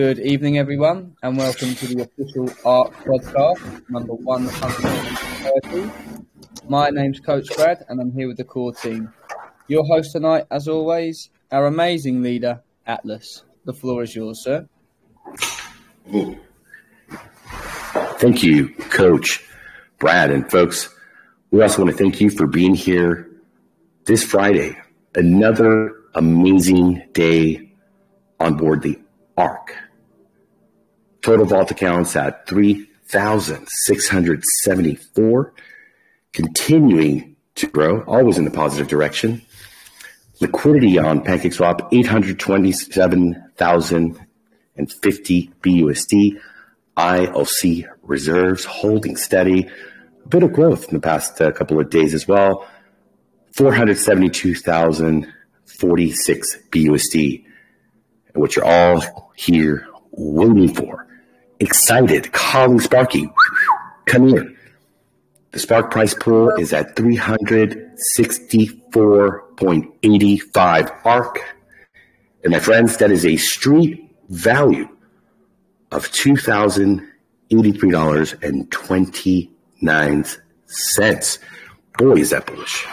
Good evening, everyone, and welcome to the official ARK podcast, number 130. My name's Coach Brad, and I'm here with the core team. Your host tonight, as always, our amazing leader, Atlas. The floor is yours, sir. Thank you, Coach Brad. And folks, we also want to thank you for being here this Friday. Another amazing day on board the ARK. Total vault accounts at 3,674, continuing to grow, always in the positive direction. Liquidity on PancakeSwap, 827,050 BUSD. ILC reserves holding steady. A bit of growth in the past uh, couple of days as well. 472,046 BUSD, which you're all here waiting for. Excited, calling Sparky. Come here. The Spark price pool is at 364.85 ARK. And my friends, that is a street value of $2,083.29. Boy, is that bullish.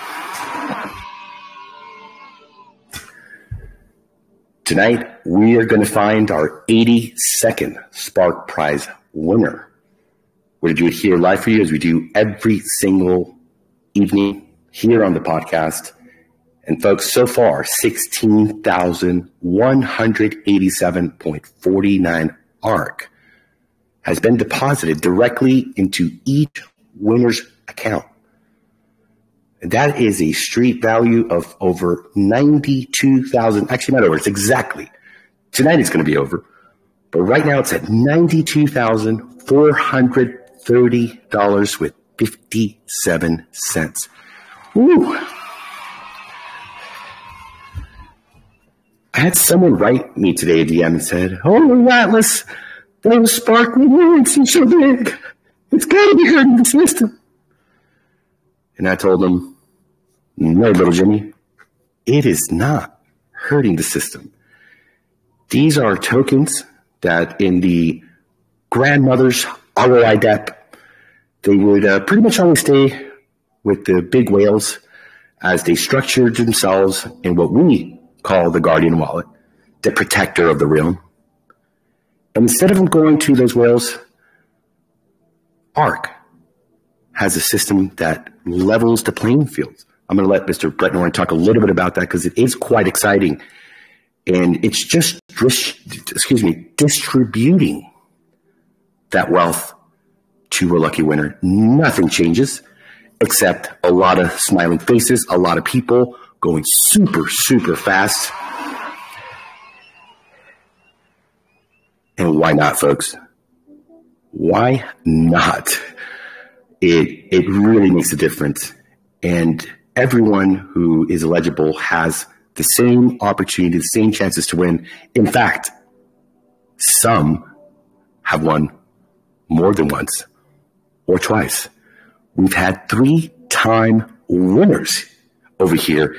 Tonight, we are going to find our 82nd Spark Prize winner. We're going to do it here live for you as we do every single evening here on the podcast. And folks, so far, 16,187.49 ARK has been deposited directly into each winner's account. That is a street value of over 92,000. Actually, not over. It's exactly. Tonight it's going to be over. But right now it's at $92,430 with 57 cents. Woo. I had someone write me today a DM and said, Oh, Atlas, those sparkling words seem so big. It's got to be hurting the system. And I told him, No, little Jimmy, it is not hurting the system. These are tokens that in the grandmother's ROI depth, they would uh, pretty much always stay with the big whales as they structured themselves in what we call the Guardian Wallet, the protector of the realm. And instead of them going to those whales, ARK has a system that levels the playing field. I'm going to let Mr. Brett Norton talk a little bit about that because it is quite exciting. And it's just, excuse me, distributing that wealth to a lucky winner. Nothing changes except a lot of smiling faces, a lot of people going super, super fast. And why not, folks? Why not? It, it really makes a difference. And everyone who is eligible has the same opportunity, the same chances to win. In fact, some have won more than once or twice. We've had three time winners over here.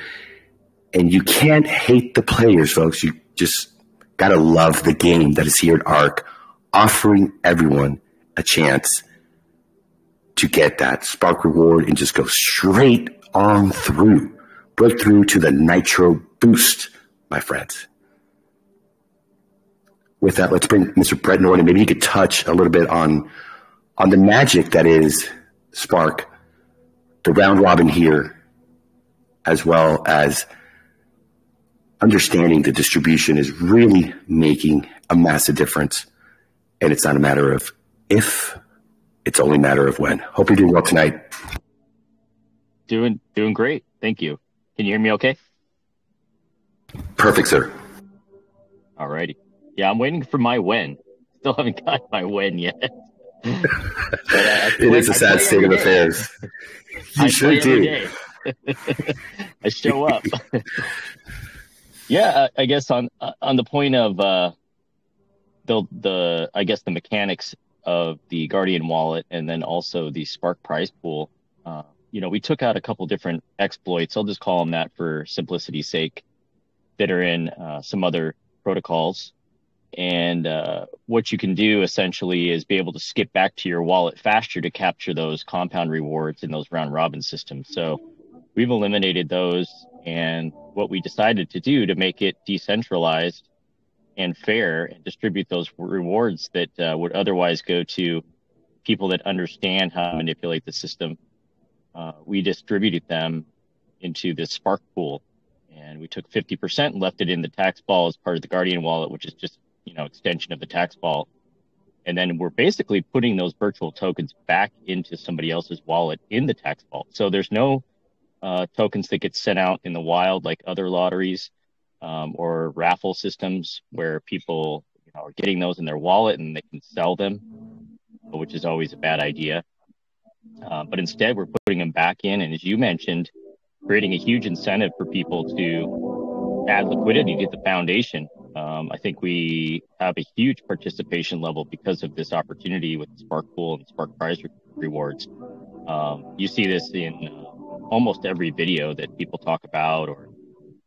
And you can't hate the players, folks. You just got to love the game that is here at ARK, offering everyone a chance to get that spark reward and just go straight on through, break through to the nitro boost, my friends. With that, let's bring Mr. Brett Norton. Maybe you could touch a little bit on on the magic that is Spark, the round robin here, as well as understanding the distribution is really making a massive difference. And it's not a matter of if, it's only a matter of when. Hope you're doing well tonight. Doing doing great. Thank you. Can you hear me okay? Perfect, sir. Alrighty. Yeah, I'm waiting for my when. Still haven't got my when yet. uh, it is a sad state of affairs. You I sure do. I show up. yeah, I guess on on the point of uh, the the I guess the mechanics of the Guardian wallet and then also the Spark prize pool. Uh, you know, we took out a couple different exploits. I'll just call them that for simplicity's sake. That are in uh, some other protocols, And uh, what you can do essentially is be able to skip back to your wallet faster to capture those compound rewards in those round robin systems. So we've eliminated those. And what we decided to do to make it decentralized and fair and distribute those rewards that uh, would otherwise go to people that understand how to manipulate the system. Uh, we distributed them into this Spark pool, and we took 50% and left it in the tax vault as part of the Guardian wallet, which is just you know extension of the tax vault. And then we're basically putting those virtual tokens back into somebody else's wallet in the tax vault. So there's no uh, tokens that get sent out in the wild like other lotteries um, or raffle systems where people you know, are getting those in their wallet and they can sell them, which is always a bad idea. Uh, but instead, we're putting them back in, and as you mentioned, creating a huge incentive for people to add liquidity to the foundation. Um, I think we have a huge participation level because of this opportunity with Spark Pool and Spark Prize re- rewards. Um, you see this in uh, almost every video that people talk about or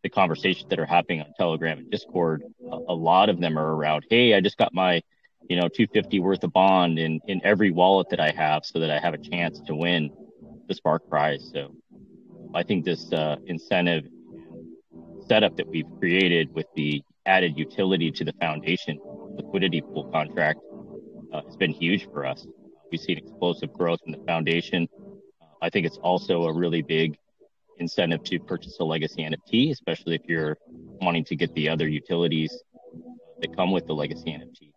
the conversations that are happening on Telegram and Discord, a, a, lot of them are around, hey, I just got my, you know, 250 worth of bond in, in every wallet that I have so that I have a chance to win the Spark prize. So I think this uh, incentive setup that we've created with the added utility to the foundation liquidity pool contract uh, has been huge for us. We've seen explosive growth in the foundation. I think it's also a really big incentive to purchase a legacy NFT, especially if you're wanting to get the other utilities that come with the legacy NFT.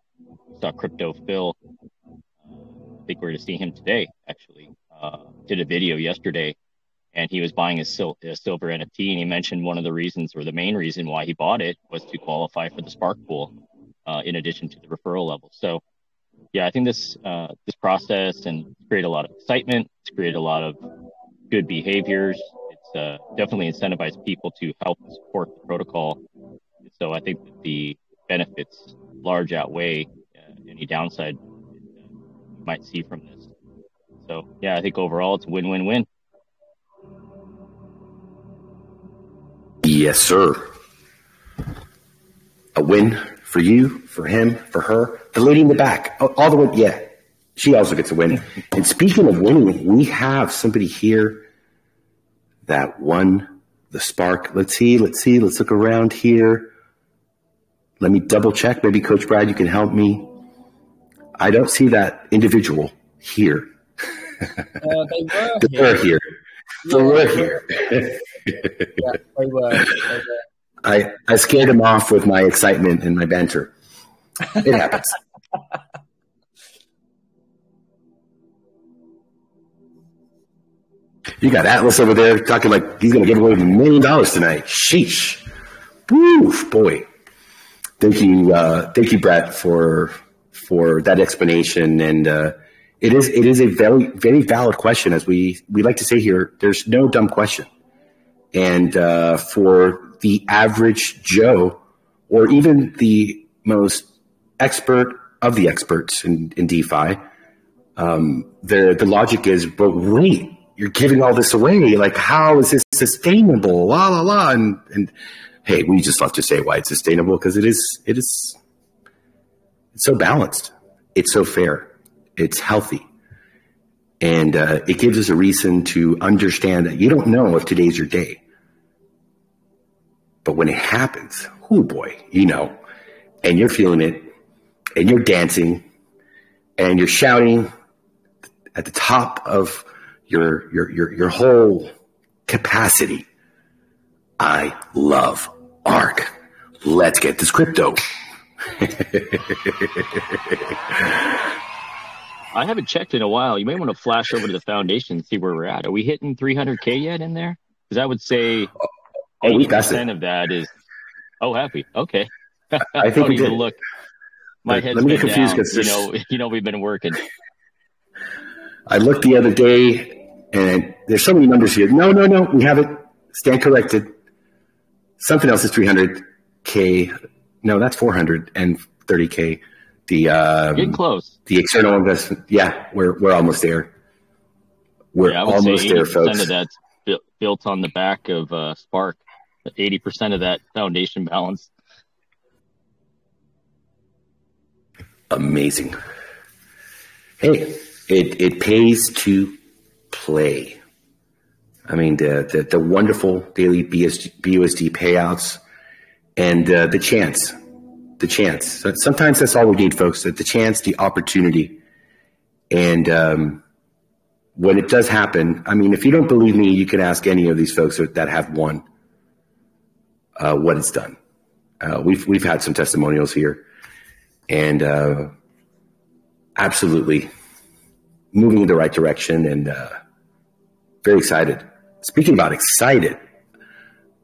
We saw Crypto Phil, I think we're to see him today, actually, uh, did a video yesterday and he was buying a, sil- a, silver NFT. And he mentioned one of the reasons or the main reason why he bought it was to qualify for the Spark Pool, uh, in addition to the referral level. So, yeah, I think this uh, this process and create a lot of excitement. It's created a lot of good behaviors uh, definitely incentivize people to help support the protocol. So I think that the benefits large outweigh uh, any downside you might see from this. So yeah, I think overall it's win-win-win. Yes, sir. A win for you, for him, for her. The lady in the back, all the way. Yeah, she also gets a win. and speaking of winning, we have somebody here that one, the spark. Let's see, let's see, let's look around here. Let me double check. Maybe Coach Brad, you can help me. I don't see that individual here. Uh, they were they were here. They were here. yeah, they were. They were. I, I scared him off with my excitement and my banter. It happens. You got Atlas over there talking like he's going to give away a million dollars tonight. Sheesh. Woof, boy. Thank you, uh, thank you, Brett, for for that explanation. And uh, it is it is a very very valid question, as we we like to say here. There's no dumb question, and uh, for the average Joe, or even the most expert of the experts in, in DeFi, um, the the logic is, but wait, you're giving all this away. Like, how is this sustainable? La la la. And and hey, we just love to say why it's sustainable because it is it is it's so balanced. It's so fair. It's healthy. And uh, it gives us a reason to understand that you don't know if today's your day. But when it happens, oh boy, you know, and you're feeling it, and you're dancing, and you're shouting at the top of your your your your whole capacity. I love ARK. Let's get this crypto. I haven't checked in a while. You may want to flash over to the foundation and see where we're at. Are we hitting 300k yet in there? Because I would say oh, 80% of that is. Oh, happy. Okay. I think we did. look. My head's Let me get confused because you know, you know, we've been working. I looked the other day and there's so many numbers here. No, no, no, we have it. Stand corrected. Something else is 300K. No, that's 430K. The um, Get close. The external investment. Yeah, we're we're almost there. We're yeah, almost there, folks. Of that's built on the back of uh, Spark. Eighty percent of that foundation balance. amazing. Hey, it, it pays to play. I mean, the, the, the wonderful daily BSD, BUSD payouts and uh, the chance, the chance. So sometimes that's all we need, folks. That the chance, the opportunity. And um, when it does happen, I mean, if you don't believe me, you can ask any of these folks that have won uh, what it's done. Uh, we've we've had some testimonials here, and uh, absolutely moving in the right direction, and uh, very excited. Speaking about excited,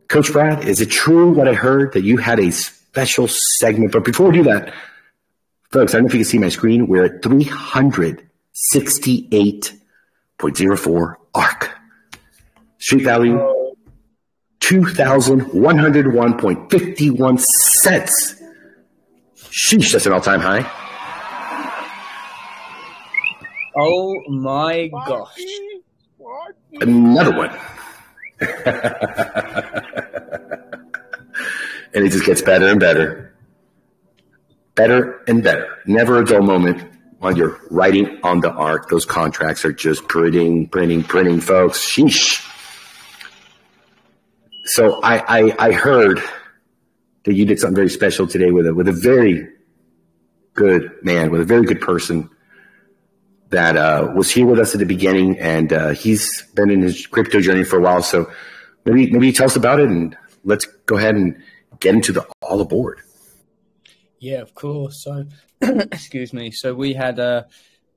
Coach Brad, is it true what I heard that you had a special segment? But before we do that, folks, I don't know if you can see my screen. We're at 368.04 ARK. Street value, 2,101.51 cents. Sheesh, that's an all time high. Oh my gosh. Another one. and it just gets better and better. Better and better. Never a dull moment while you're writing on the ark. Those contracts are just printing, printing, printing, folks. Sheesh. So I, I, I heard that you did something very special today with a with a very good man, with a very good person that uh, was here with us at the beginning, and uh, he's been in his crypto journey for a while. So maybe maybe tell us about it, and let's go ahead and get into the all aboard. Yeah, of course. So, excuse me. So we had a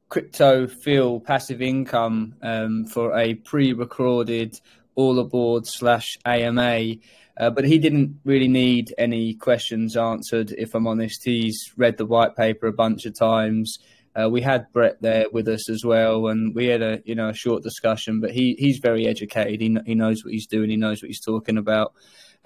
Crypto Phil passive income um, for a pre-recorded all aboard slash AMA. Uh, but he didn't really need any questions answered. If I'm honest, he's read the white paper a bunch of times. Uh, we had Brett there with us as well, and we had a you know a short discussion. But he he's very educated. He he knows what he's doing. He knows what he's talking about.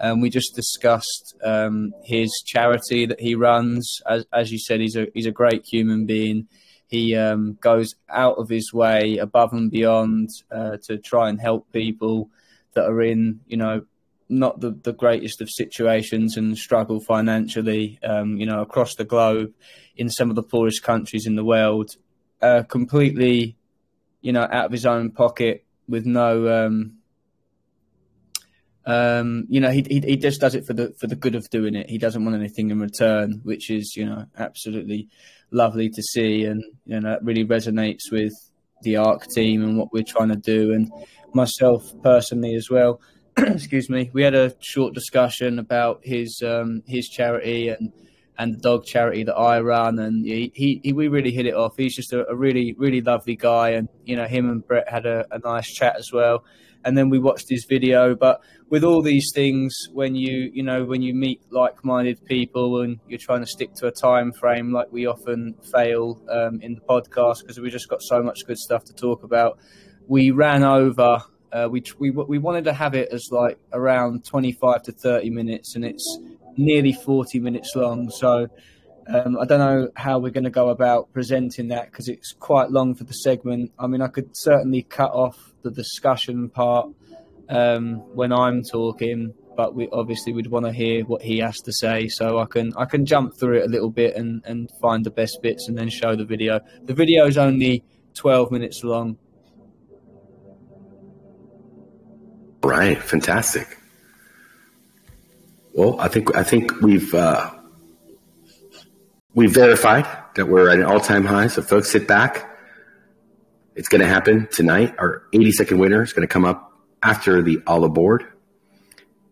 Um, we just discussed um, his charity that he runs. As as you said, he's a he's a great human being. He um, goes out of his way, above and beyond, uh, to try and help people that are in you know not the, the greatest of situations and struggle financially, um, you know, across the globe in some of the poorest countries in the world, uh, completely, you know, out of his own pocket with no, um, um, you know, he, he, he just does it for the for the good of doing it. He doesn't want anything in return, which is you know absolutely lovely to see, and you know that really resonates with the ARK team and what we're trying to do, and myself personally as well. Excuse me. We had a short discussion about his um, his charity and and the dog charity that I run, and he, he, he we really hit it off. He's just a, a, really really lovely guy, and you know him and Brett had a, a nice chat as well. And then we watched his video. But with all these things, when you you know when you meet like-minded people and you're trying to stick to a time frame, like we often fail um, in the podcast because we just got so much good stuff to talk about. We ran over. Uh, we, we we wanted to have it as like around 25 to 30 minutes, and it's nearly 40 minutes long. So um, I don't know how we're going to go about presenting that because it's quite long for the segment. I mean, I could certainly cut off the discussion part um, when I'm talking, but we obviously would want to hear what he has to say. So I can I can jump through it a little bit and, and find the best bits and then show the video. The video is only 12 minutes long. Right, fantastic. Well, I think I think we've uh, we've verified that we're at an all-time high. So, folks, sit back. It's going to happen tonight. Our 80-second winner is going to come up after the all aboard.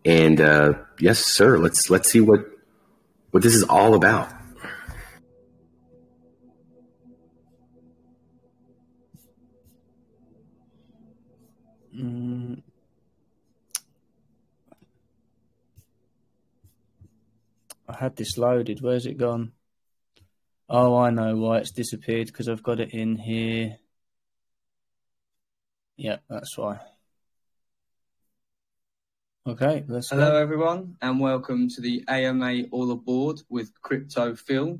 And uh, yes, sir. Let's let's see what what this is all about. I had this loaded. Where's it gone? Oh, I know why it's disappeared because I've got it in here. Yeah, that's why. Okay, let's Hello, go. everyone, and welcome to the AMA All Aboard with Crypto Phil.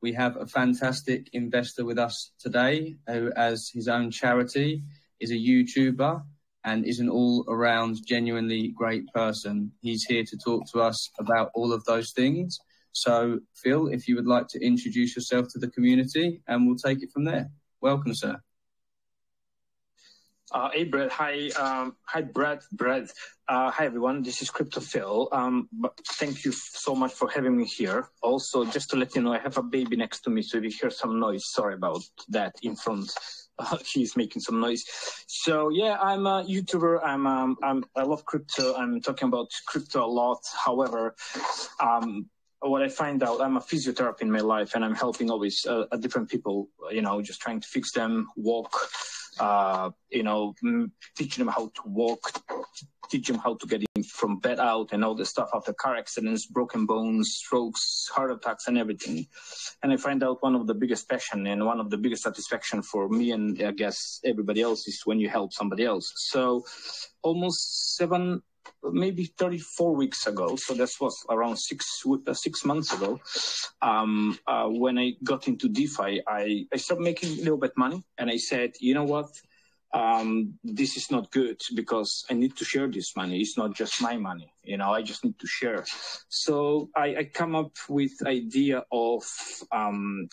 We have a fantastic investor with us today who, as his own charity, is a YouTuber and is an all around genuinely great person. He's here to talk to us about all of those things. So, Phil, if you would like to introduce yourself to the community, and we'll take it from there. Welcome, sir. Uh, hey, Brad. Hi, um, hi, Brad. Brad. Uh, hi, everyone. This is Crypto Phil. Um, thank you so much for having me here. Also, just to let you know, I have a baby next to me, so if you hear some noise, sorry about that. In front, he's making some noise. So yeah, I'm a YouTuber. I'm, um, I'm I love crypto. I'm talking about crypto a lot. However, um, what I find out, I'm a physiotherapist in my life, and I'm helping always uh, different people. You know, just trying to fix them, walk uh, you know, teaching them how to walk, teach them how to get in from bed out and all the stuff after car accidents, broken bones, strokes, heart attacks, and everything. And I find out one of the biggest passion and one of the biggest satisfaction for me and I guess everybody else is when you help somebody else. So almost seven, maybe 34 weeks ago. So that was around six uh, six months ago. Um, uh, when I got into DeFi, I, I started making a little bit money, and I said, you know what? Um, this is not good because I need to share this money. It's not just my money, you know. I just need to share. So I, I come up with idea of um,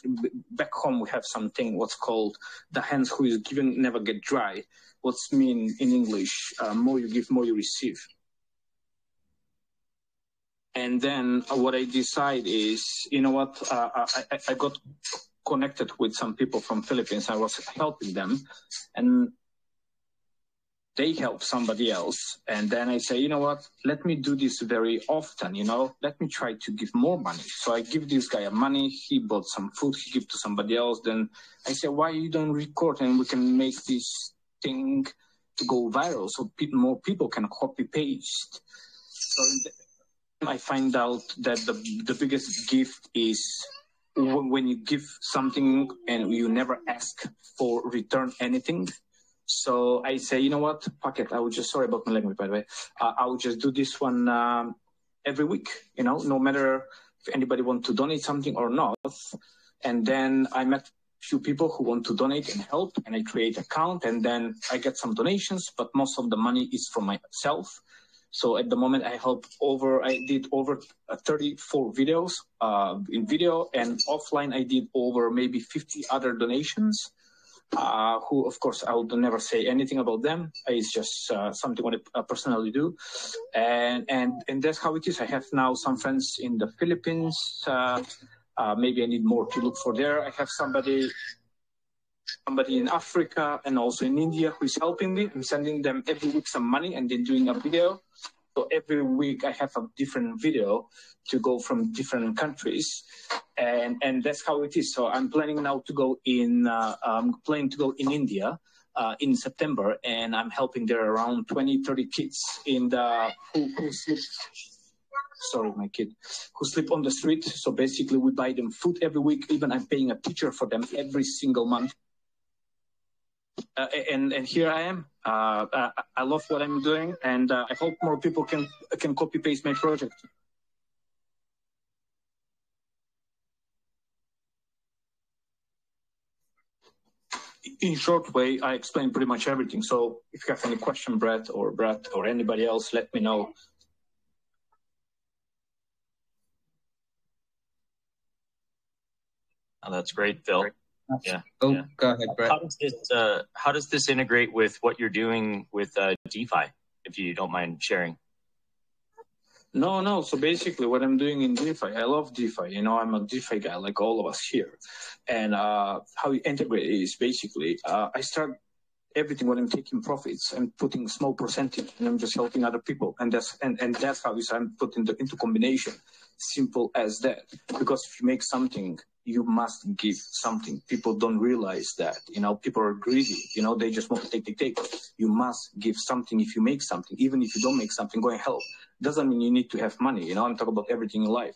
back home we have something what's called the hands who is given never get dry. What's mean in English? Uh, more you give, more you receive. And then uh, what I decide is, you know what, uh, I, I got connected with some people from Philippines. I was helping them and they help somebody else. And then I say, you know what, let me do this very often, you know, let me try to give more money. So I give this guy a money. He bought some food. He give to somebody else. Then I say, why you don't record and we can make this thing to go viral so more people can copy paste. So I find out that the, the biggest gift is when you give something and you never ask for return anything. So I say, you know what, fuck it. I would just, sorry about my language, by the way. Uh, I would just do this one um, every week, you know, no matter if anybody want to donate something or not. And then I met few people who want to donate and help and I create account and then I get some donations, but most of the money is from myself. So at the moment, I help over, I did over uh, 34 videos uh, in video and offline. I did over maybe 50 other donations. Uh, who, of course, I will never say anything about them. It's just uh, something what I personally do, and and and that's how it is. I have now some friends in the Philippines. Uh, uh, maybe I need more to look for there. I have somebody somebody in Africa and also in India who is helping me. I'm sending them every week some money and then doing a video. So every week I have a different video to go from different countries. And, and that's how it is. So I'm planning now to go in, uh, I'm planning to go in India. Uh, in September, and I'm helping there around 20, 30 kids in the who, who sleep. Sorry, my kid, who sleep on the street. So basically, we buy them food every week. Even I'm paying a teacher for them every single month uh, and and here I am. Uh, uh, I love what I'm doing, and uh, I hope more people can can copy paste my project. In short way, I explained pretty much everything. So if you have any question, Brett or Brett or anybody else, let me know. Oh, that's great, Phil. Yeah. Oh, yeah. go ahead, Brett. How does this uh, How does this integrate with what you're doing with uh, DeFi? If you don't mind sharing. No, no. So basically, what I'm doing in DeFi, I love DeFi. You know, I'm a DeFi guy, like all of us here. And uh, how you integrate is basically, uh, I start everything when I'm taking profits, I'm putting small percentage, and I'm just helping other people, and that's and, and that's how I'm putting the into combination. Simple as that. Because if you make something you must give something. People don't realize that. You know, people are greedy. You know, they just want to take, take, take. You must give something if you make something. Even if you don't make something, go and help. Doesn't mean you need to have money. You know, I'm talking about everything in life.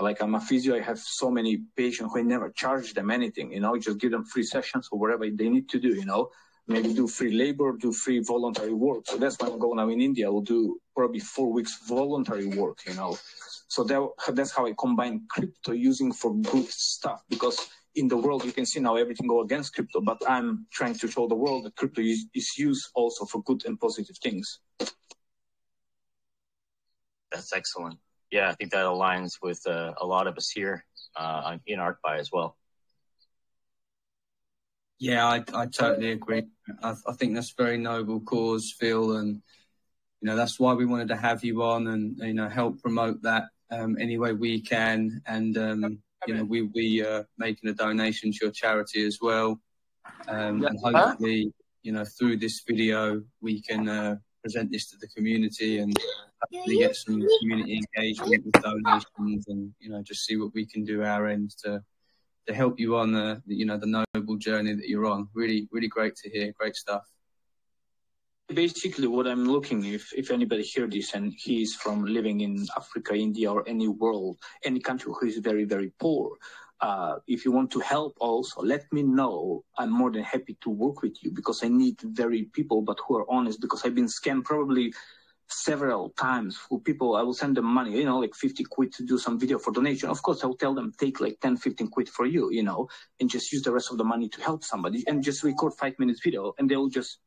Like I'm a physio, I have so many patients who I never charge them anything. You know, just give them free sessions or whatever they need to do. You know, maybe do free labor, do free voluntary work. So that's I'm going now in India. I will do probably four weeks voluntary work. You know so that, that's how I combine crypto using for good stuff because in the world you can see now everything go against crypto, but I'm trying to show the world that crypto is, is used also for good and positive things. That's excellent. yeah, I think that aligns with uh, a lot of us here uh, in ArkFi as well. Yeah, I, I totally agree. I, I think that's a very noble cause, Phil, and you know that's why we wanted to have you on and you know help promote that um, any way we can. And um, you know we we uh, making a donation to your charity as well, um, and hopefully you know through this video we can uh, present this to the community and hopefully get some community engagement with donations and you know just see what we can do our end to to help you on the you know the noble journey that you're on. Really, really great to hear. Great stuff. Basically, what I'm looking if if anybody hear this and he's from living in Africa, India, or any world, any country who is very very poor. Uh, if you want to help also let me know i'm more than happy to work with you because i need very people but who are honest because i've been scammed probably several times for people i will send them money you know like 50 quid to do some video for donation. Of course i'll tell them take like 10 15 quid for you you know and just use the rest of the money to help somebody and just record five minutes video. And they'll just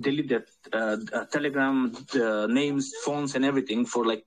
delete that uh, uh, telegram the names phones and everything for like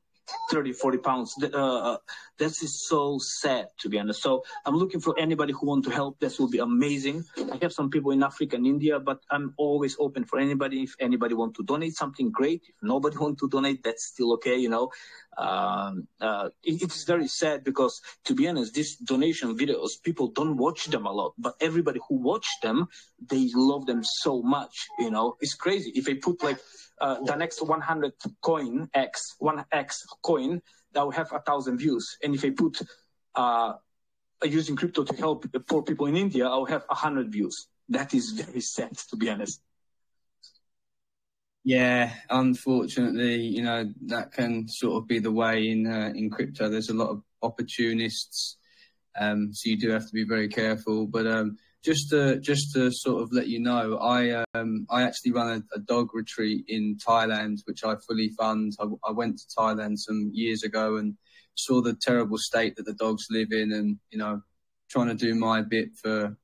30 40 pounds. Uh, uh that is so sad to be honest. So i'm looking for anybody who want to help. This will be amazing. I have some people in africa and india but i'm always open for anybody. If anybody want to donate something great. If nobody want to donate that's still okay you know. Um, uh, it, it's very sad because to be honest these donation videos people don't watch them a lot but everybody who watch them they love them so much you know. It's crazy. If they put like uh, the next 100 coin X, 1X coin, that will have a thousand views. And if I put uh, using crypto to help poor people in India, I'll have a hundred views. That is very sad, to be honest. Yeah, unfortunately, you know that can sort of be the way in uh, in crypto. There's a lot of opportunists, um, so you do have to be very careful. But um, just to just to sort of let you know, I um, I actually run a, a, dog retreat in Thailand, which I fully fund. I, I, went to Thailand some years ago and saw the terrible state that the dogs live in, and you know, trying to do my bit for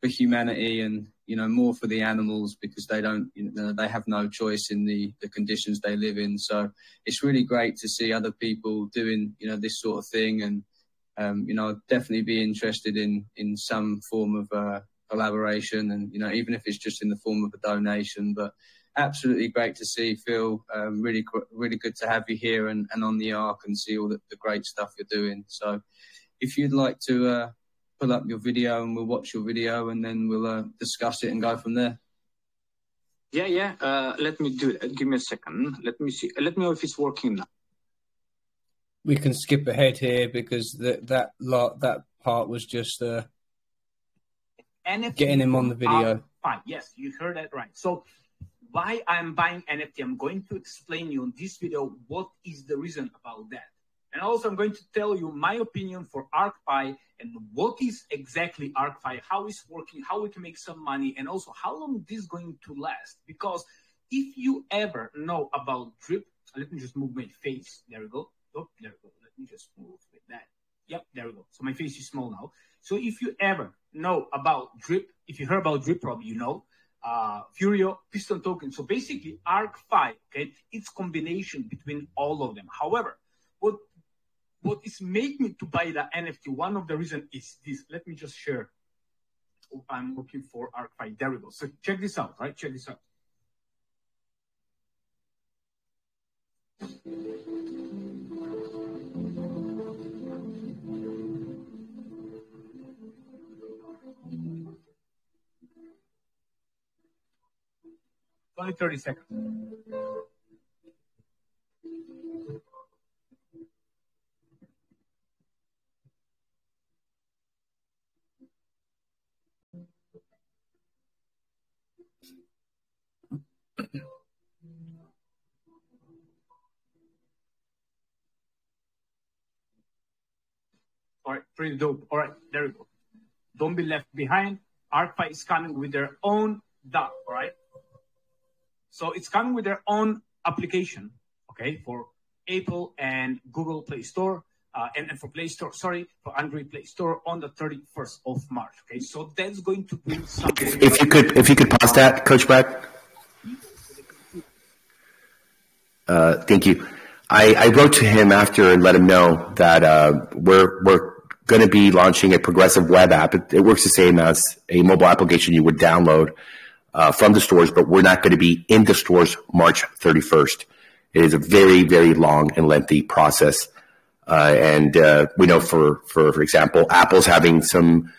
for humanity and you know more for the animals because they don't you know they have no choice in the the conditions they live in. So it's really great to see other people doing you know this sort of thing and um, you know, I'd definitely be interested in in some form of uh, collaboration, and you know, even if it's just in the form of a donation. But absolutely great to see Phil. Um, really, really good to have you here and, and on the ark and see all the, the great stuff you're doing. So, if you'd like to uh, pull up your video and we'll watch your video and then we'll uh, discuss it and go from there. Yeah, yeah. Uh, let me do that. Give me a second. Let me see. Let me know if it's working now we can skip ahead here because that that lot that part was just uh, NFT getting him on the video. Fine, yes, you heard that right. So why I'm buying NFT, I'm going to explain you in this video what is the reason about that. And also I'm going to tell you my opinion for ArkFi and what is exactly ArkFi, how it's working, how we can make some money, and also how long this is going to last. Because if you ever know about drip, let me just move my face. There we go. Oh, there we go. Let me just move with that. Yep, there we go. So my face is small now. So if you ever know about drip, if you heard about drip, probably you know, uh, Furio, Piston token. So basically ArkFi, okay, it's combination between all of them. However, what what is making me to buy the NFT, one of the reason is this. Let me just share. I'm looking for ArkFi. There we go. So check this out, right? Check this out. Only 30 seconds. All right, pretty dope. All right, there we go. Don't be left behind. ArkFi is coming with their own DApp, all right? So it's coming with their own application, okay, for Apple and Google Play Store, uh, and, and for Play Store, sorry, for Android Play Store on the 31st of March. Okay, so that's going to be something. If you could, if you could pause that, Coach Brad. Uh, thank you. I, I wrote to him after and let him know that uh, we're we're going to be launching a progressive web app. It, it, works the same as a mobile application you would download uh, from the stores, but we're not going to be in the stores March 31st. It is a very very long and lengthy process, uh, and uh, we know for, for for example, Apple's having some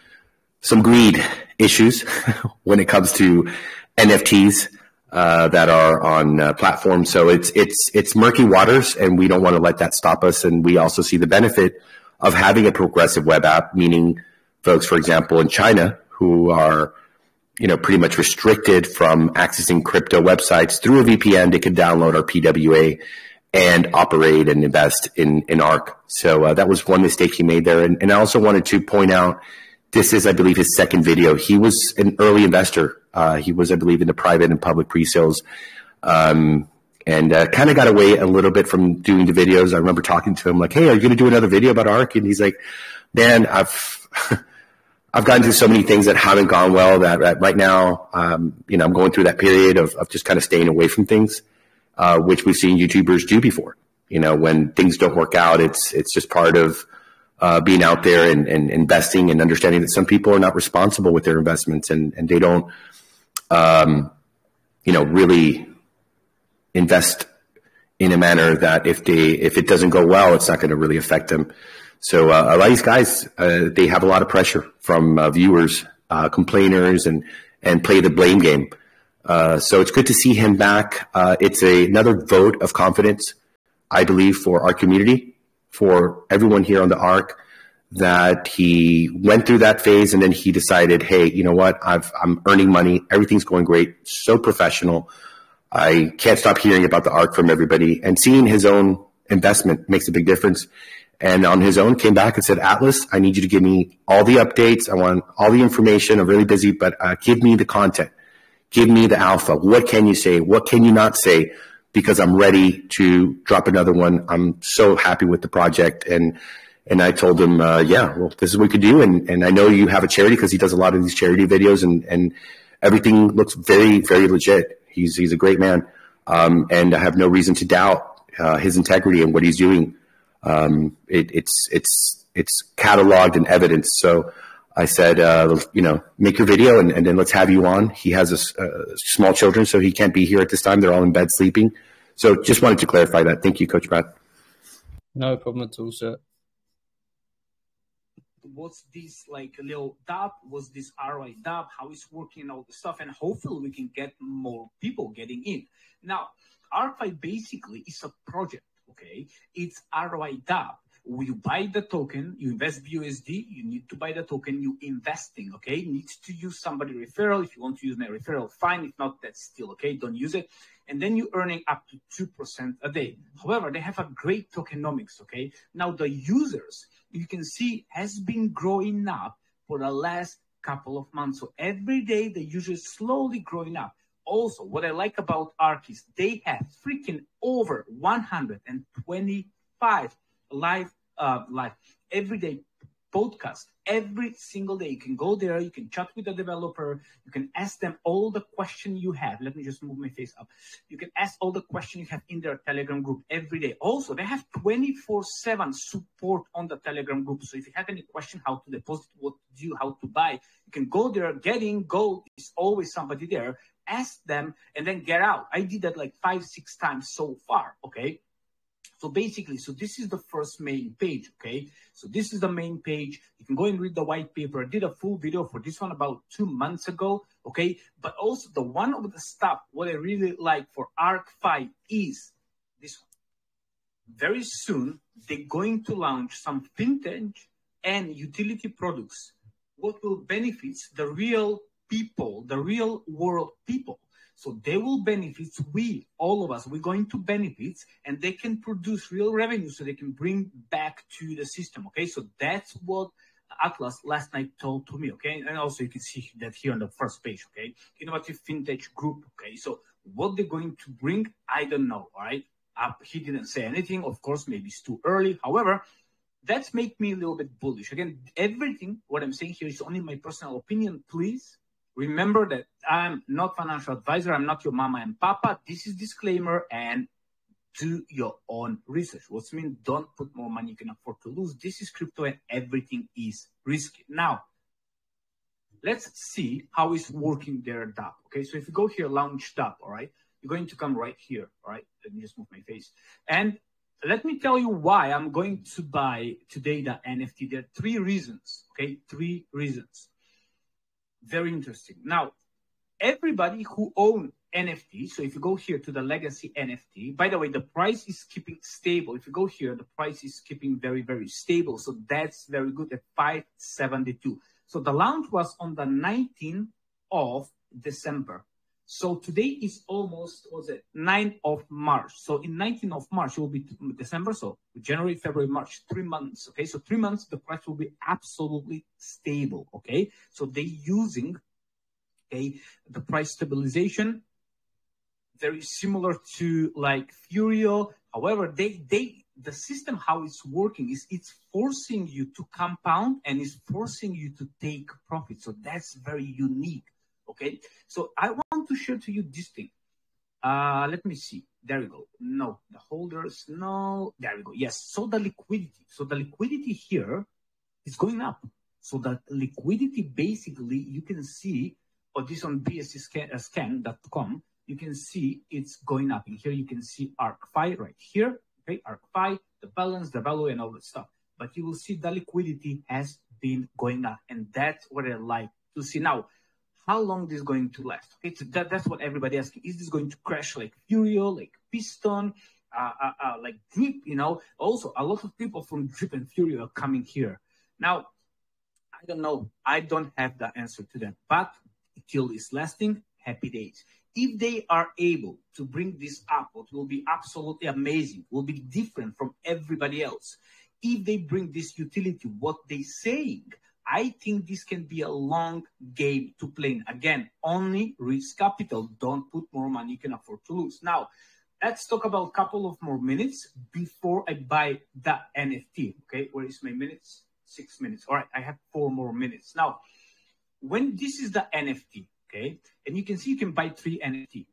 some greed issues when it comes to NFTs uh, that are on uh, platforms. So it's it's it's murky waters, and we don't want to let that stop us. And we also see the benefit of having a progressive web app, meaning folks, for example, in China who are you know pretty much restricted from accessing crypto websites through a VPN, they can download our PWA and operate and invest in in ARK. So uh, that was one mistake he made there. And, and I also wanted to point out this is, I believe, his second video. He was an early investor. Uh, he was, I believe, in the private and public pre-sales, um, and uh, kind of got away a little bit from doing the videos. I remember talking to him like, "Hey, are you going to do another video about ARK?" And he's like, "Man, I've." I've gotten through so many things that haven't gone well that, that right now, um, you know, I'm going through that period of, of just kind of staying away from things, uh, which we've seen YouTubers do before. You know, when things don't work out, it's it's just part of uh, being out there and, and, investing and understanding that some people are not responsible with their investments and, and they don't, um, you know, really invest in a manner that if they if it doesn't go well, it's not going to really affect them. So uh, a lot of these guys, uh, they have a lot of pressure from uh, viewers, uh, complainers, and and play the blame game. Uh, so it's good to see him back. Uh, it's a, another vote of confidence, I believe, for our community for everyone here on the ark that he went through that phase and then he decided, hey, you know what? I've, I'm earning money. Everything's going great. So professional. I can't stop hearing about the ark from everybody and seeing his own investment makes a big difference. And on his own came back and said, Atlas, I need you to give me all the updates. I want all the information. I'm really busy, but uh, give me the content. Give me the alpha. What can you say? What can you not say? because I'm ready to drop another one. I'm so happy with the project. And, and I told him, uh, yeah, well, this is what we could do. And, and I know you have a charity because he does a lot of these charity videos and, and everything looks very, very legit. He's, he's a great man. Um, and I have no reason to doubt, uh, his integrity and what he's doing. Um, it, it's, it's, it's cataloged and evidenced. So, I said, uh, you know, make your video and, and, then let's have you on. He has a, uh, small children, so he can't be here at this time. They're all in bed sleeping. So just wanted to clarify that. Thank you, Coach Brad. No problem at all, sir. What's this like a little DApp? Was this ROI dub? How is working all the stuff? And hopefully we can get more people getting in. Now, ArkFi basically is a project, okay? It's ROI DApp you buy the token, you invest BUSD, you need to buy the token, you investing, okay? You need to use somebody referral. If you want to use my referral, fine. If not, that's still okay. Don't use it. And then you're earning up to 2% a day. However, they have a great tokenomics, okay? Now the users, you can see, has been growing up for the last couple of months. So every day the users slowly growing up. Also, what I like about ARK is they have freaking over 125 live uh, live every day podcast every single day. You can go there, you can chat with the developer, you can ask them all the question you have. Let me just move my face up. You can ask all the question you have in their Telegram group every day. Also, they have 24/7 support on the Telegram group. So if you have any question how to deposit, what to do, how to buy, you can go there, Getting in, go. There's always somebody there. Ask them and then get out. I did that like five, six times so far. Okay. So basically, so this is the first main page, okay? So this is the main page. You can go and read the white paper. I did a full video for this one about two months ago, okay? But also the one of the stuff, what I really like for Arc 5 is this one. Very soon, they're going to launch some vintage and utility products. What will benefit the real people, the real world people. So they will benefit. We, all of us, we're going to benefit and they can produce real revenue so they can bring back to the system. Okay. So that's what Atlas last night told to me. Okay. And also you can see that here on the first page. Okay. Innovative Vintage Group. Okay. So what they're going to bring, I don't know. All right. Uh, he didn't say anything. Of course, maybe it's too early. However, that's make me a little bit bullish. Again, everything, what I'm saying here is only my personal opinion. Please Remember that I'm not financial advisor. I'm not your mama and papa. This is disclaimer and do your own research. What mean? don't put more money you can afford to lose. This is crypto and everything is risky. Now, let's see how it's working their DApp. Okay, so if you go here, launch DApp, all right, you're going to come right here, all right. Let me just move my face. And let me tell you why I'm going to buy today the NFT. There are three reasons, okay, three reasons. Very interesting. Now, everybody who own NFT. So if you go here to the legacy NFT, by the way, the price is keeping stable. If you go here, the price is keeping very, very stable. So that's very good at 572. So the launch was on the 19th of December. So today is almost, was it 9th of March. So in 19th of March, it will be mm, December. So January, February, March, three months. Okay. So three months, the price will be absolutely stable. Okay. So they using, okay, the price stabilization very similar to like Furio. However, they, they, the system, how it's working is it's forcing you to compound and it's forcing you to take profit. So that's very unique. Okay. So I want to share to you this thing. Uh, let me see. There we go. No, the holders. No, there we go. Yes. So the liquidity. So the liquidity here is going up. So the liquidity basically you can see, or this on bscscan.com, you can see it's going up. And here you can see ArkFi right here. Okay, ArkFi, the balance, the value, and all that stuff. But you will see the liquidity has been going up. And that's what I like to see. Now, how long this is going to last? Okay, so that, that's what everybody asking. Is this going to crash like Furio, like Piston, uh, uh, uh, like Drip? You know, also a lot of people from Drip and Furio are coming here. Now, I don't know. I don't have the answer to that, but till it's lasting, happy days if they are able to bring this up, it will be absolutely amazing, will be different from everybody else. If they bring this utility, what they saying, I think this can be a long game to play. Again, only risk capital. Don't put more money you can afford to lose. Now, let's talk about a couple of more minutes before I buy the NFT. Okay, where is my minutes? Six minutes. All right, I have four more minutes. Now, when this is the NFT, Okay. And you can see you can buy three NFT.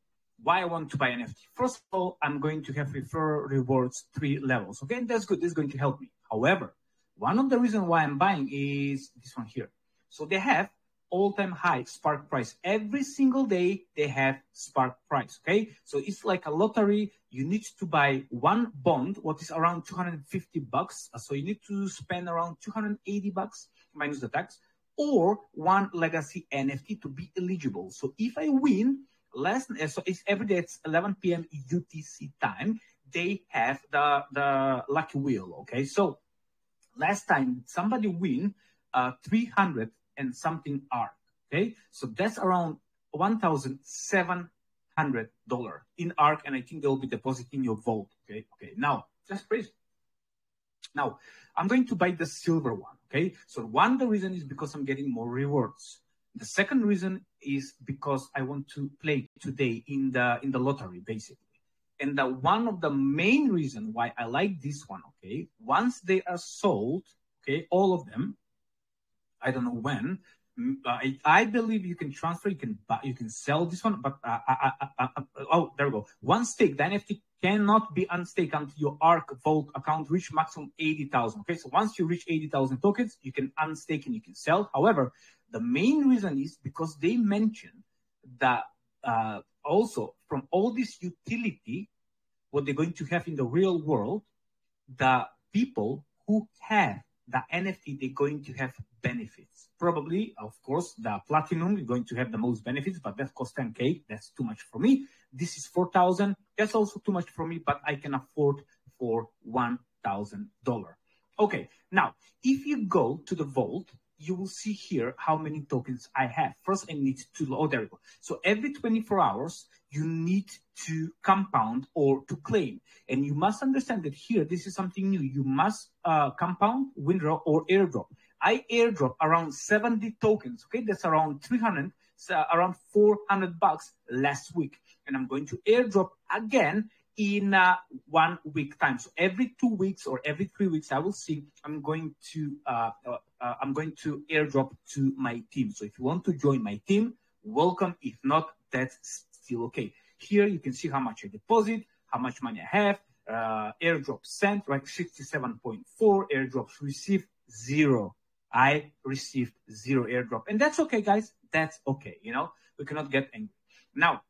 Why I want to buy NFT? First of all, I'm going to have refer rewards three levels. Okay. And that's good. This is going to help me. However, one of the reasons why I'm buying is this one here. So they have all-time high spark price. Every single day they have spark price. Okay. So it's like a lottery. You need to buy one bond, what is around 250 bucks. Uh, so you need to spend around 280 bucks minus the tax or one legacy NFT to be eligible. So if I win, less uh, so it's every day it's 11 p.m. UTC time. They have the the lucky wheel. Okay, so last time somebody win uh 300 and something ARK. Okay, so that's around 1,700 dollar in ARK, and I think they'll be depositing your vault. Okay, okay. Now just praise. Now I'm going to buy the silver one. Okay. So one, the reason is because I'm getting more rewards. The second reason is because I want to play today in the, in the lottery, basically. And the one of the main reason why I like this one, okay, once they are sold, okay, all of them, I don't know when, uh, I, I, believe you can transfer, you can buy, you can sell this one, but uh, I, I, oh, there we go. One stake, the NFT cannot be unstaked until your ARK Vault account reach maximum 80,000. Okay, so once you reach 80,000 tokens, you can unstake and you can sell. However, the main reason is because they mentioned that uh, also from all this utility, what they're going to have in the real world, the people who have the NFT, they're going to have benefits. Probably, of course, the platinum is going to have the most benefits, but that costs 10K. That's too much for me. This is 4,000. That's also too much for me, but I can afford for $1,000. Okay. Now, if you go to the vault, you will see here how many tokens I have. First, I need to, oh, there we go. So every 24 hours, you need to compound or to claim. And you must understand that here, this is something new. You must uh, compound, withdraw, or airdrop. I airdrop around 70 tokens. Okay. That's around 300, uh, around 400 bucks last week. And I'm going to airdrop again in one week time. So every two weeks or every three weeks, I will see. I'm going to uh, uh, uh, I'm going to airdrop to my team. So if you want to join my team, welcome. If not, that's still okay. Here you can see how much I deposit, how much money I have, Uh, airdrop sent, right? 67.4 airdrops received zero. I received zero airdrop. And that's okay, guys. That's okay. You know, we cannot get angry. Now,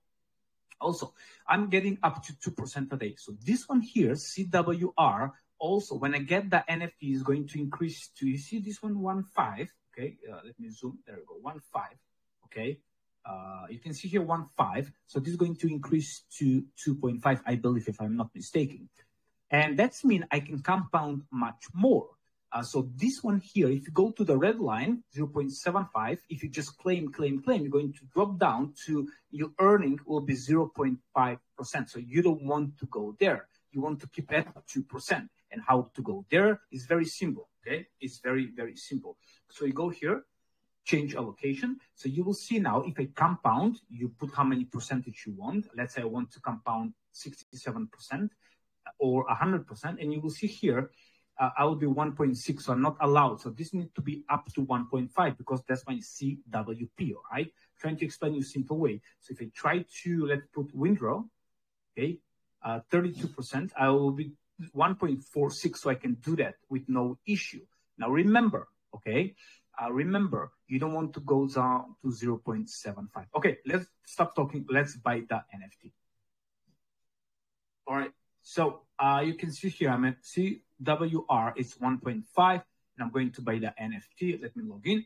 also, I'm getting up to 2% a day. So this one here, CWR, also, when I get the NFT is going to increase to, you see this one, one five. Okay. Uh, let me zoom. There we go. One five. Okay. Uh, you can see here one five. So this is going to increase to 2.5, I believe, if I'm not mistaken. And that's mean I can compound much more. Uh, so this one here, if you go to the red line, 0.75, if you just claim, claim, claim, you're going to drop down to your earning will be 0.5%. So you don't want to go there. You want to keep at 2%. And how to go there is very simple. Okay. It's very, very simple. So you go here, change allocation. So you will see now if I compound, you put how many percentage you want. Let's say I want to compound 67% or 100%. And you will see here, uh, I will be 1.6, so I'm not allowed. So this needs to be up to 1.5 because that's my CWP, all right? Trying to explain you a simple way. So if I try to, let's put windrow, okay, uh, 32%, I will be 1.46, so I can do that with no issue. Now remember, okay, uh, remember, you don't want to go down to 0.75. Okay, let's stop talking. Let's buy the NFT. All right. So uh, you can see here, I'm at CWR, it's 1.5, and I'm going to buy the NFT. Let me log in.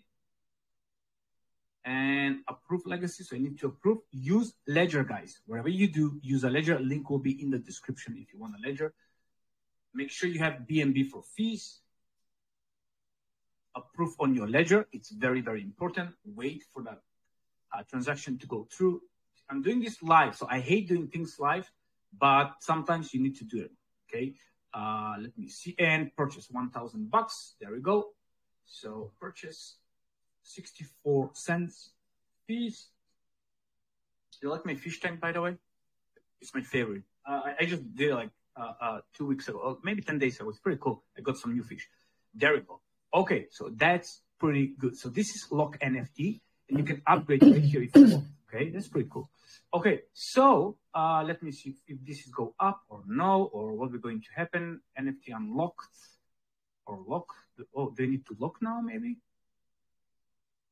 And approve legacy. So I need to approve. Use Ledger, guys. Wherever you do, use a Ledger. Link will be in the description if you want a Ledger. Make sure you have BNB for fees. Approve on your Ledger. It's very, very important. Wait for that uh, transaction to go through. I'm doing this live, so I hate doing things live but sometimes you need to do it. Okay. Uh, let me see and purchase 1000 bucks. There we go. So purchase 64 cents fees. You like my fish tank, by the way? It's my favorite. Uh, I, just did like uh, uh, two weeks ago, or maybe 10 days ago. It's pretty cool. I got some new fish. There we go. Okay, so that's pretty good. So this is lock NFT, and you can upgrade right here if you want. Okay, that's pretty cool. Okay, so uh, let me see if, this is go up or no, or what we're going to happen. NFT unlocked or lock. Oh, they need to lock now, maybe?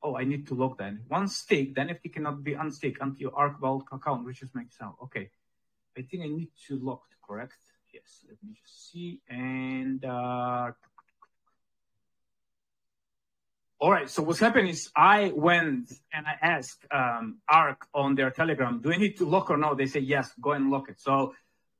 Oh, I need to lock then. Once staked, the NFT cannot be unstaked until your ARK Vault account reaches max out. Okay. I think I need to lock, correct? Yes. Let me just see. And uh, all right. So what's happened is I went and I asked um, ARK on their Telegram, do I need to lock or no? They say yes, go and lock it. So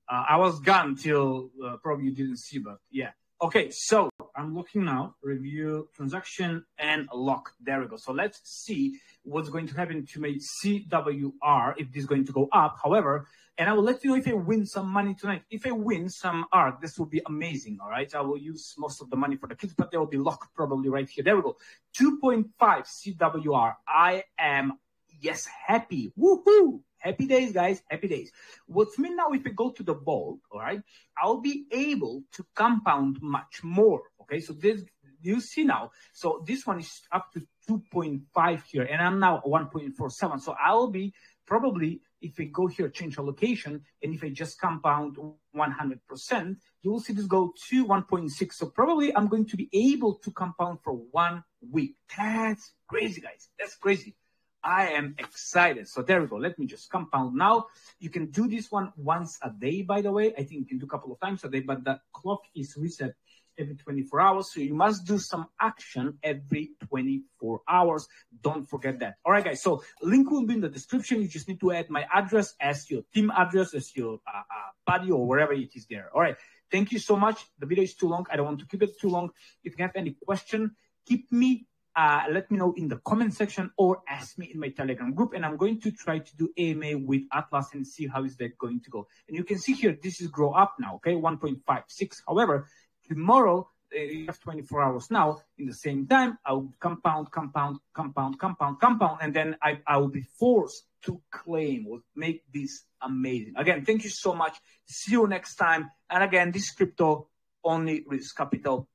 uh, I was gone till uh, probably you didn't see, but yeah. Okay, so I'm looking now, review transaction and lock. There we go. So let's see what's going to happen to my CWR if this is going to go up. However, and I will let you know if I win some money tonight. If I win some ARK, this will be amazing. All right. I will use most of the money for the kids, but they will be locked probably right here. There we go. 2.5 CWR. I am, yes, happy. Woohoo! Happy days, guys. Happy days. What's mean now if I go to the vault, all right, I'll be able to compound much more. Okay. So this, you see now. So this one is up to 2.5 here and I'm now 1.47. So I'll be probably if I go here, change allocation, and if I just compound 100%, you will see this go to 1.6. So probably I'm going to be able to compound for one week. That's crazy, guys. That's crazy. I am excited. So there we go. Let me just compound now. You can do this one once a day, by the way. I think you can do a couple of times a day, but the clock is reset every 24 hours. So you must do some action every 24 hours. Don't forget that. All right, guys. So link will be in the description. You just need to add my address as your team address, as your uh, uh, buddy or wherever it is there. All right. Thank you so much. The video is too long. I don't want to keep it too long. If you have any question, keep me uh, let me know in the comment section or ask me in my telegram group and i'm going to try to do ama with atlas and see how is that going to go. And you can see here this is grow up now okay? 1.56 however tomorrow uh, you have 24 hours now. In the same time i'll compound compound compound compound compound and then i, I will be forced to claim will make this amazing. Again thank you so much. See you next time. And again this crypto only risk capital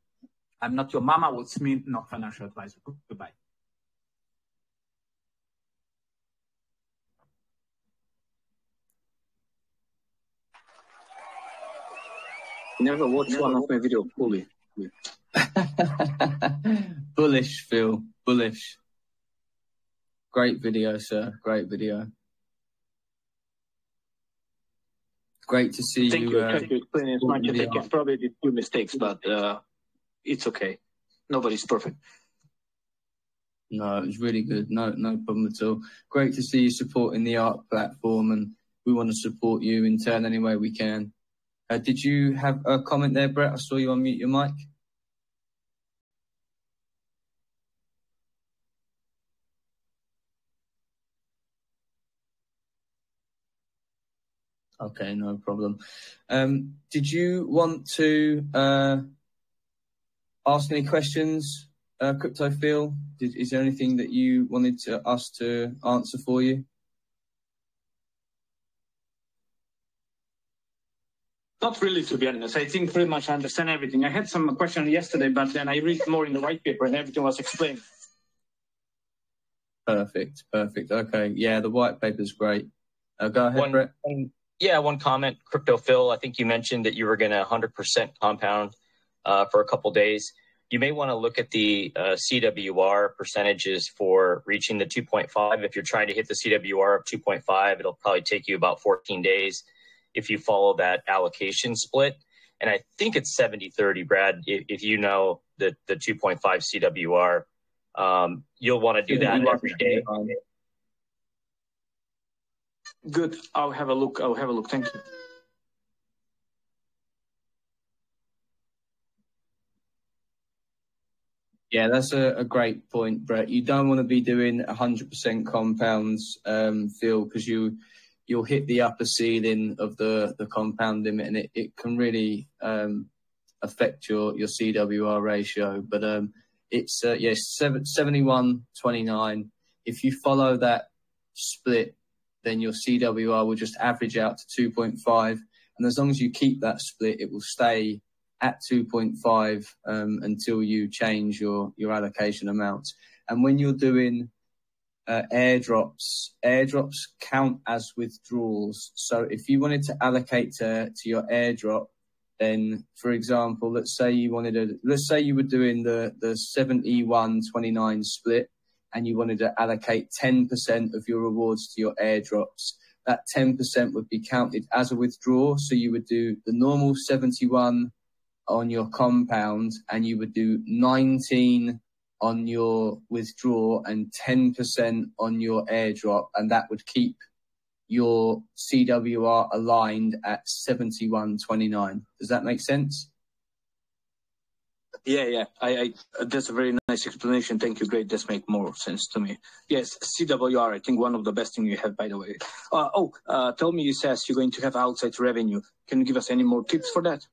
i'm not your mama what's me not financial advisor goodbye Never watch Never one of my video fully. bullish, Phil. Bullish. Great video, sir. Great video. Great to see Thank you. you. Uh, Thank you explaining as much as I can. Probably did few mistakes, but uh, it's okay. Nobody's perfect. No, it was really good. No, no problem at all. Great to see you supporting the art platform, and we want to support you in turn any way we can. Uh, did you have a comment there, Brett? I saw you unmute your mic. Okay, no problem. Um, did you want to uh, ask any questions, uh, Crypto Phil? Did, is there anything that you wanted to, us to answer for you? Not really, to be honest. I think pretty much I understand everything. I had some questions yesterday, but then I read more in the white paper and everything was explained. Perfect, perfect. Okay, yeah, the white paper is great. Uh, go ahead, one, Brett. One, yeah, one comment, Crypto Phil. I think you mentioned that you were going to 100% compound uh, for a couple days. You may want to look at the uh, CWR percentages for reaching the 2.5. If you're trying to hit the CWR of 2.5, it'll probably take you about 14 days if you follow that allocation split. And I think it's 70 30, Brad. If, if you know the, the 2.5 CWR, um, you'll want to do that every day. Good. I'll have a look. I'll have a look. Thank you. Yeah, that's a, a, great point, Brett. You don't want to be doing 100% compounds, um, Phil, because you you'll hit the upper ceiling of the, the compound limit, and it, it can really um, affect your your CWR ratio. But um, it's uh, yes, yeah, 71 29. If you follow that split then your CWR will just average out to 2.5. And as long as you keep that split, it will stay at 2.5 um, until you change your, your allocation amount. And when you're doing uh, airdrops, airdrops count as withdrawals. So if you wanted to allocate to, to your airdrop, then for example, let's say you wanted to, let's say you were doing the, the 71-29 split and you wanted to allocate 10% of your rewards to your airdrops, that 10% would be counted as a withdrawal. So you would do the normal 71 on your compound and you would do 19 on your withdrawal and 10% on your airdrop. And that would keep your CWR aligned at 71.29. Does that make sense? Yeah, yeah. I, I that's a very nice explanation. Thank you. Great. This make more sense to me. Yes, CWR. I think one of the best thing you have, by the way. Uh, oh, uh, tell me, you says you're going to have outside revenue. Can you give us any more tips for that?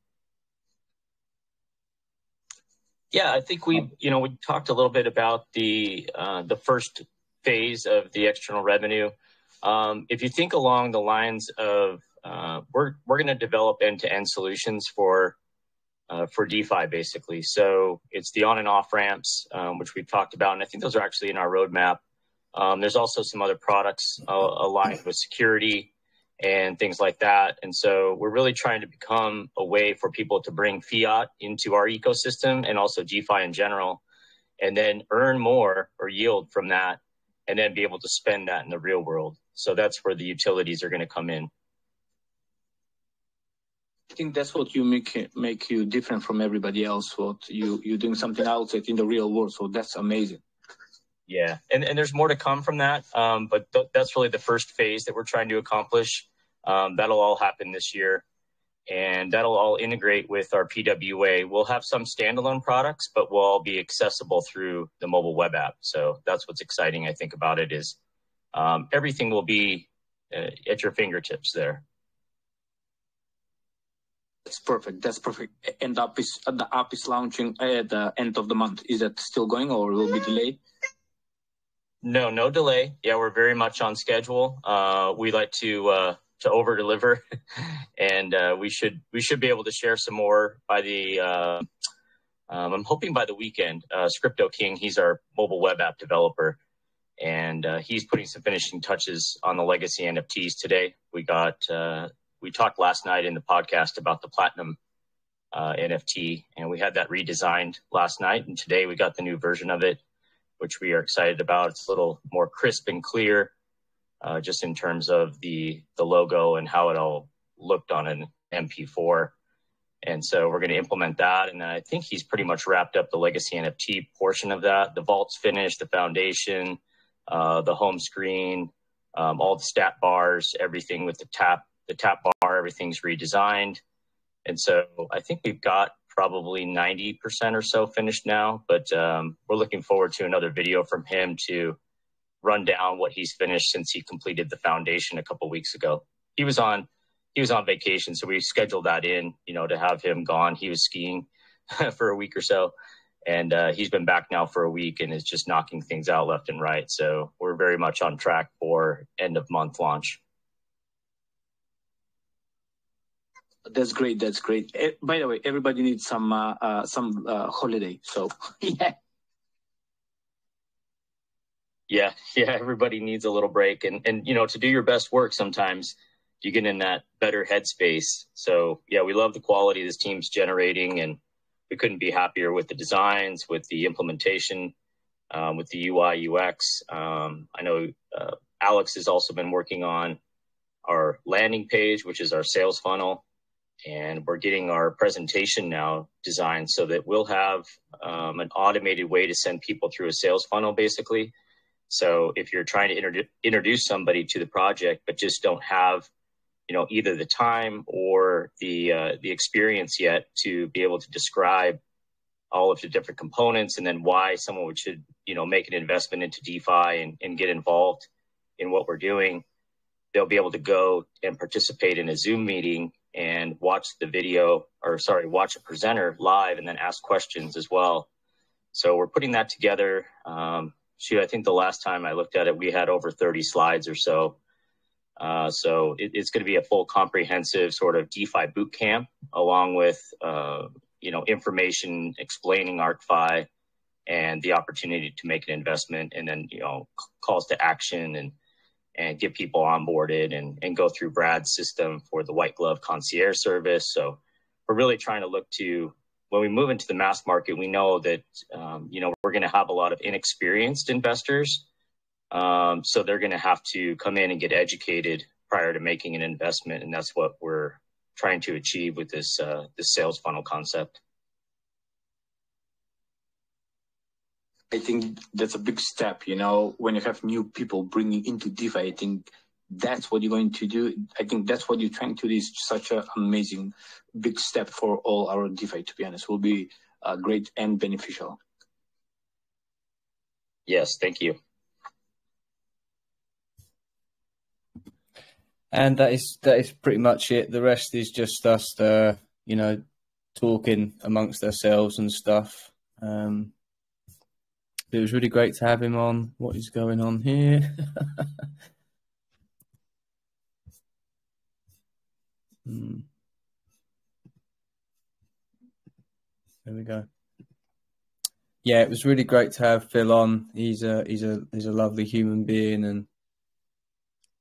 Yeah, I think we, you know, we talked a little bit about the uh, the first phase of the external revenue. Um, if you think along the lines of uh, we're we're going to develop end to end solutions for uh, for DeFi, basically. So it's the on and off ramps, um, which we've talked about, and I think those are actually in our roadmap. Um, there's also some other products uh, aligned with security and things like that. And so we're really trying to become a way for people to bring fiat into our ecosystem and also DeFi in general, and then earn more or yield from that, and then be able to spend that in the real world. So that's where the utilities are going to come in. I think that's what you make make you different from everybody else. What you you're doing something outside in the real world, so that's amazing. Yeah, and and there's more to come from that. Um, but th- that's really the first phase that we're trying to accomplish. Um, that'll all happen this year, and that'll all integrate with our PWA. We'll have some standalone products, but we'll all be accessible through the mobile web app. So that's what's exciting. I think about it is um, everything will be uh, at your fingertips there. That's perfect. That's perfect. And app is the app is launching at the end of the month. Is that still going or will be delayed? No, no delay. Yeah, we're very much on schedule. Uh, we like to uh, to over deliver, and uh, we should we should be able to share some more by the. Uh, um, I'm hoping by the weekend. Uh, Scripto King, he's our mobile web app developer, and uh, he's putting some finishing touches on the legacy NFTs today. We got we talked last night in the podcast about the platinum uh, NFT, and we had that redesigned last night, and today we got the new version of it, which we are excited about. It's a little more crisp and clear, uh, just in terms of the the logo and how it all looked on an MP4. And so we're going to implement that. And then I think he's pretty much wrapped up the legacy NFT portion of that. The vault's finished, the foundation, uh, the home screen, um, all the stat bars, everything with the tap, the tap bar, everything's redesigned. And so I think we've got probably 90% or so finished now, but um, we're looking forward to another video from him to run down what he's finished since he completed the foundation a couple weeks ago. He was on he was on vacation, so we scheduled that in, you know, to have him gone. He was skiing for a week or so, and uh, he's been back now for a week and is just knocking things out left and right. So we're very much on track for end of month launch. That's great. That's great. Eh, by the way, everybody needs some uh, uh, some uh, holiday. So yeah. Yeah, yeah. Everybody needs a little break, and and you know to do your best work sometimes you get in that better headspace. So yeah, we love the quality this team's generating, and we couldn't be happier with the designs, with the implementation, um, with the UI UX. Um, I know uh, Alex has also been working on our landing page, which is our sales funnel, and we're getting our presentation now designed so that we'll have um, an automated way to send people through a sales funnel, basically. So if you're trying to introdu- introduce somebody to the project, but just don't have you know either the time or the uh, the experience yet to be able to describe all of the different components and then why someone should you know make an investment into DeFi and, and get involved in what we're doing. They'll be able to go and participate in a Zoom meeting and watch the video or sorry, watch a presenter live and then ask questions as well. So we're putting that together. Um, shoot, I think the last time I looked at it, we had over 30 slides or so uh, so it, it's going to be a full comprehensive sort of DeFi boot camp along with, uh, you know, information explaining ArkFi and the opportunity to make an investment and then, you know, calls to action and, and get people onboarded and, and go through Brad's system for the white glove concierge service. So we're really trying to look to when we move into the mass market, we know that, um, you know, we're going to have a lot of inexperienced investors um, so they're going to have to come in and get educated prior to making an investment, and that's what we're trying to achieve with this uh, this sales funnel concept. I think that's a big step. You know, when you have new people bringing into DeFi, I think that's what you're going to do. I think that's what you're trying to do. Is such an amazing big step for all our DeFi. To be honest, will be uh, great and beneficial. Yes, thank you. And that is that is pretty much it. The rest is just us, uh, you know, talking amongst ourselves and stuff. Um, it was really great to have him on. What is going on here? hmm. There we go. Yeah, it was really great to have Phil on. He's a he's a he's a lovely human being and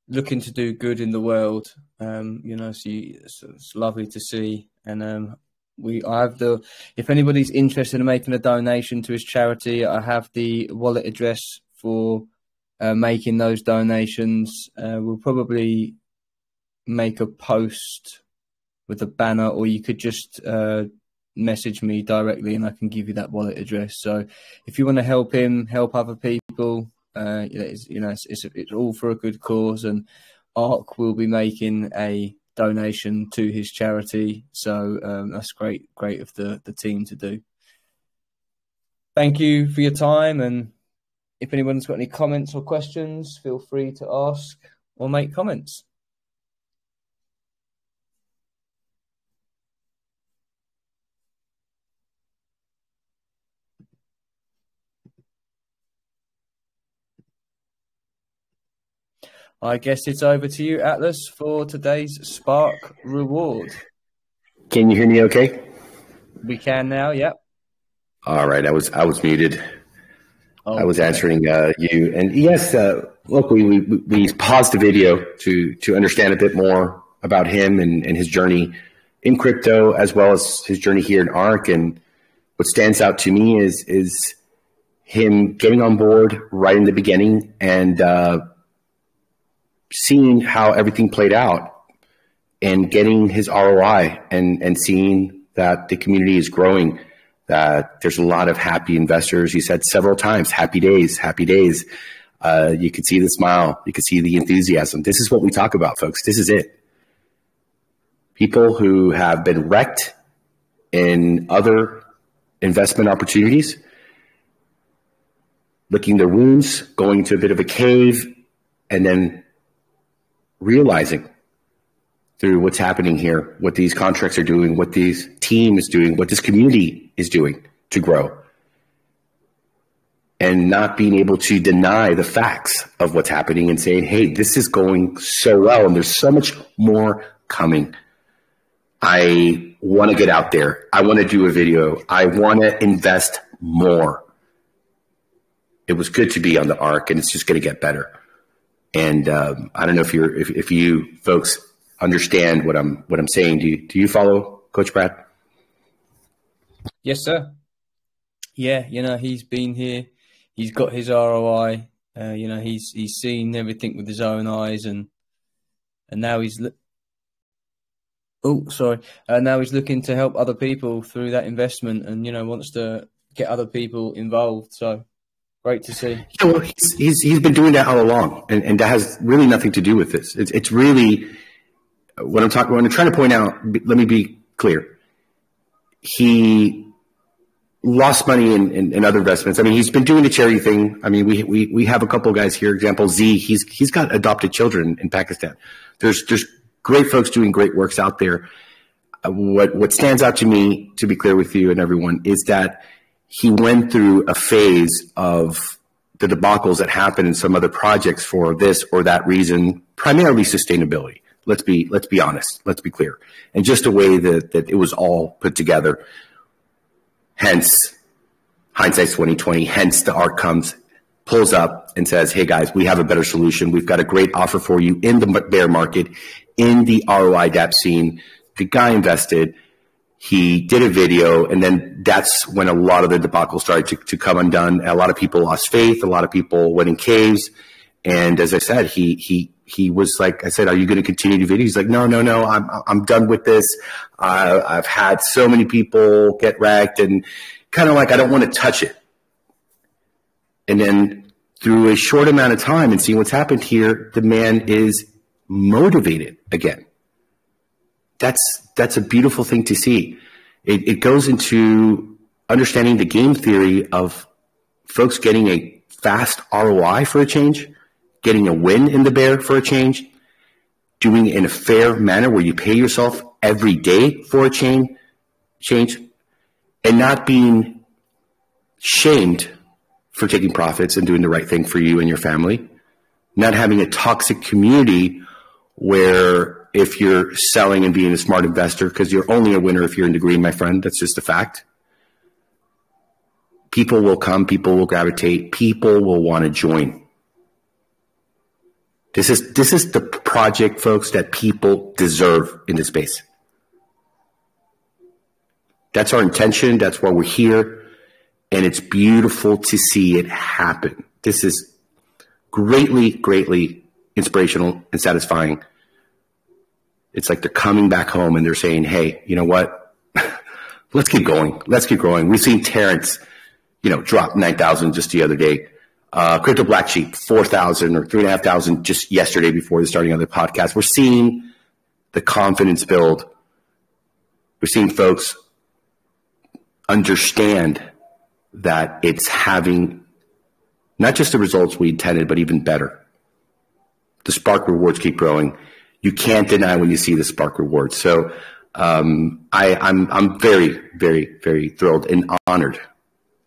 looking to do good in the world. Um, you know, so you, it's, it's, lovely to see. And um, we, I have the. If anybody's interested in making a donation to his charity, I have the wallet address for uh, making those donations. Uh, we'll probably make a post with a banner, or you could just uh, message me directly, and I can give you that wallet address. So, if you want to help him, help other people, uh, it's, you know, it's, it's, it's all for a good cause, and ARK will be making a donation to his charity. So um, that's great, great of the the team to do. Thank you for your time, and if anyone's got any comments or questions, feel free to ask or make comments. I guess it's over to you, Atlas, for today's Spark reward. Can you hear me okay? We can now, yep. All right. I was I was muted. Oh, I was answering uh, you. And yes, uh, look, we, we, we paused the video to, to understand a bit more about him and, and his journey in crypto as well as his journey here in ARK. And what stands out to me is is him getting on board right in the beginning and uh, seeing how everything played out and getting his ROI and and seeing that the community is growing. That there's a lot of happy investors. He said several times, "Happy days, happy days." Uh, you can see the smile, you can see the enthusiasm. This is what we talk about, folks. This is it people who have been wrecked in other investment opportunities, licking their wounds, going to a bit of a cave, and then realizing through what's happening here, what these contracts are doing, what these team is doing, what this community is doing to grow. And not being able to deny the facts of what's happening and saying, hey, this is going so well, and there's so much more coming. I want to get out there. I want to do a video. I want to invest more. It was good to be on the ark and it's just going to get better. And um, I don't know if you're if, if you folks understand what I'm what I'm saying. Do you do you follow Coach Brad? Yes, sir. Yeah, you know he's been here. He's got his ROI. Uh, you know he's he's seen everything with his own eyes, and and now he's Oh, sorry. Uh, now he's looking to help other people through that investment, and you know wants to get other people involved. So great to see. Yeah, well, he's, he's he's been doing that all along, and, and that has really nothing to do with this. It's it's really what I'm talking. What I'm trying to point out. Let me be clear. He lost money in, in, in, other investments. I mean, he's been doing the charity thing. I mean, we, we, we have a couple of guys here. Example, Z, he's, he's got adopted children in Pakistan. There's, there's great folks doing great works out there. Uh, what what stands out to me, to be clear with you and everyone, is that he went through a phase of the debacles that happened in some other projects for this or that reason, primarily sustainability. Let's be let's be honest. Let's be clear, and just a way that that it was all put together. Hence, twenty twenty. Hence, the ARK comes, pulls up, and says, "Hey guys, we have a better solution. We've got a great offer for you in the bear market in the ROI DApp scene. The guy invested. He did a video, and then that's when a lot of the debacle started to, to come undone. A lot of people lost faith. A lot of people went in caves. And as I said, he he he was like, I said, "Are you going to continue to video?" He's like, "No, no, no. I'm I'm done with this. I've had so many people get wrecked, and kind of like I don't want to touch it." And then through a short amount of time and seeing what's happened here, the man is motivated again. That's that's a beautiful thing to see. It, it goes into understanding the game theory of folks getting a fast ROI for a change, getting a win in the bear for a change, doing it in a fair manner where you pay yourself every day for a change, change, and not being shamed for taking profits and doing the right thing for you and your family, not having a toxic community where if you're selling and being a smart investor, because you're only a winner if you're in the green, my friend, that's just a fact. People will come, people will gravitate, people will want to join. This is this is the project, folks, that people deserve in this space. That's our intention. That's why we're here. And it's beautiful to see it happen. This is greatly, greatly inspirational and satisfying. It's like they're coming back home and they're saying, Hey, you know what? Let's keep going. Let's keep growing. We've seen Terrence, you know, drop 9,000 just the other day. Uh, Crypto Black Sheep, 4,000 or 3,500 just yesterday before the starting of the podcast. We're seeing the confidence build. We're seeing folks understand that it's having not just the results we intended, but even better the Spark rewards keep growing. You can't deny when you see the Spark rewards. So um, I, I'm I'm very very very thrilled and honored.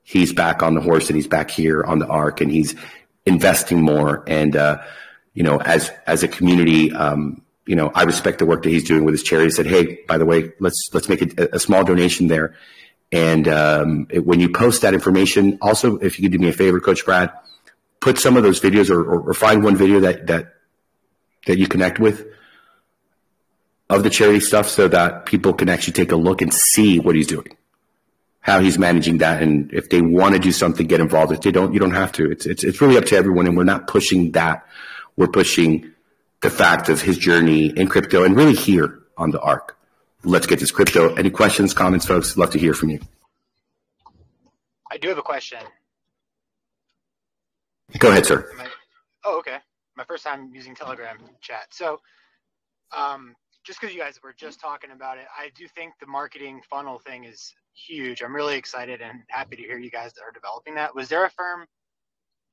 He's back on the horse and he's back here on the ARK and he's investing more. And uh, you know, as as a community, um, you know, I respect the work that he's doing with his charity. I said, hey, by the way, let's let's make a, a small donation there. And um, it, when you post that information, also, if you could do me a favor, Coach Brad, put some of those videos or, or, or find one video that that that you connect with, of the charity stuff so that people can actually take a look and see what he's doing, how he's managing that, and if they want to do something, get involved. If they don't, you don't have to. It's it's it's really up to everyone, and we're not pushing that. We're pushing the fact of his journey in crypto and really here on the ark. Let's get this crypto. Any questions, comments, folks? Love to hear from you. I do have a question. Go ahead, sir. My, oh, okay. My first time using Telegram chat. So, um, just because you guys were just talking about it, I do think the marketing funnel thing is huge. I'm really excited and happy to hear you guys are developing that. Was there a firm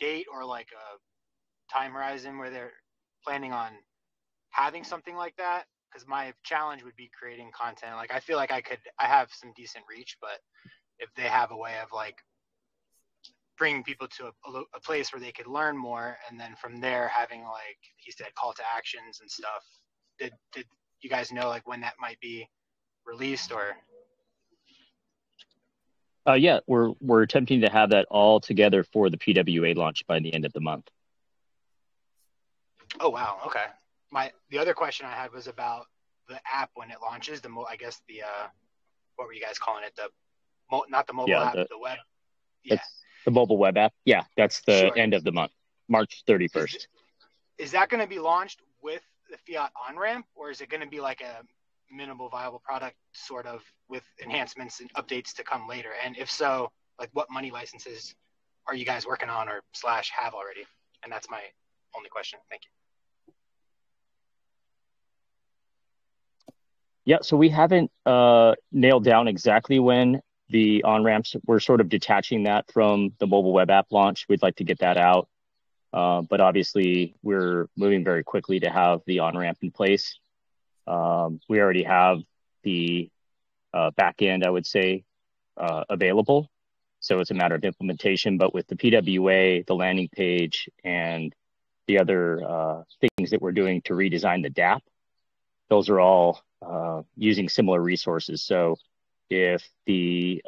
date or like a time horizon where they're planning on having something like that? Because my challenge would be creating content. Like I feel like I could, I have some decent reach, but if they have a way of like bringing people to a, a place where they could learn more, and then from there having like he said call to actions and stuff. Did did you guys know like when that might be released or? Uh, yeah, we're we're attempting to have that all together for the PWA launch by the end of the month. Oh wow, okay. My the other question I had was about the app when it launches. The mo- I guess the uh, what were you guys calling it? The mo- not the mobile Yeah, app, the- the, web. Yeah. The mobile web app. Yeah, that's the Sure. end of the month, March 31st. Is that going to be launched with the fiat on ramp, or is it going to be like a minimal viable product, sort of with enhancements and updates to come later? And if so, like what money licenses are you guys working on or slash have already? And that's my only question. Thank you. Yeah, so we haven't uh, nailed down exactly when the on ramps. We're sort of detaching that from the mobile web app launch. We'd like to get that out, uh, but obviously we're moving very quickly to have the on ramp in place. Um, we already have the uh, back end, I would say, uh, available. So it's a matter of implementation. But with the PWA, the landing page, and the other uh, things that we're doing to redesign the DApp, those are all uh, using similar resources. So if the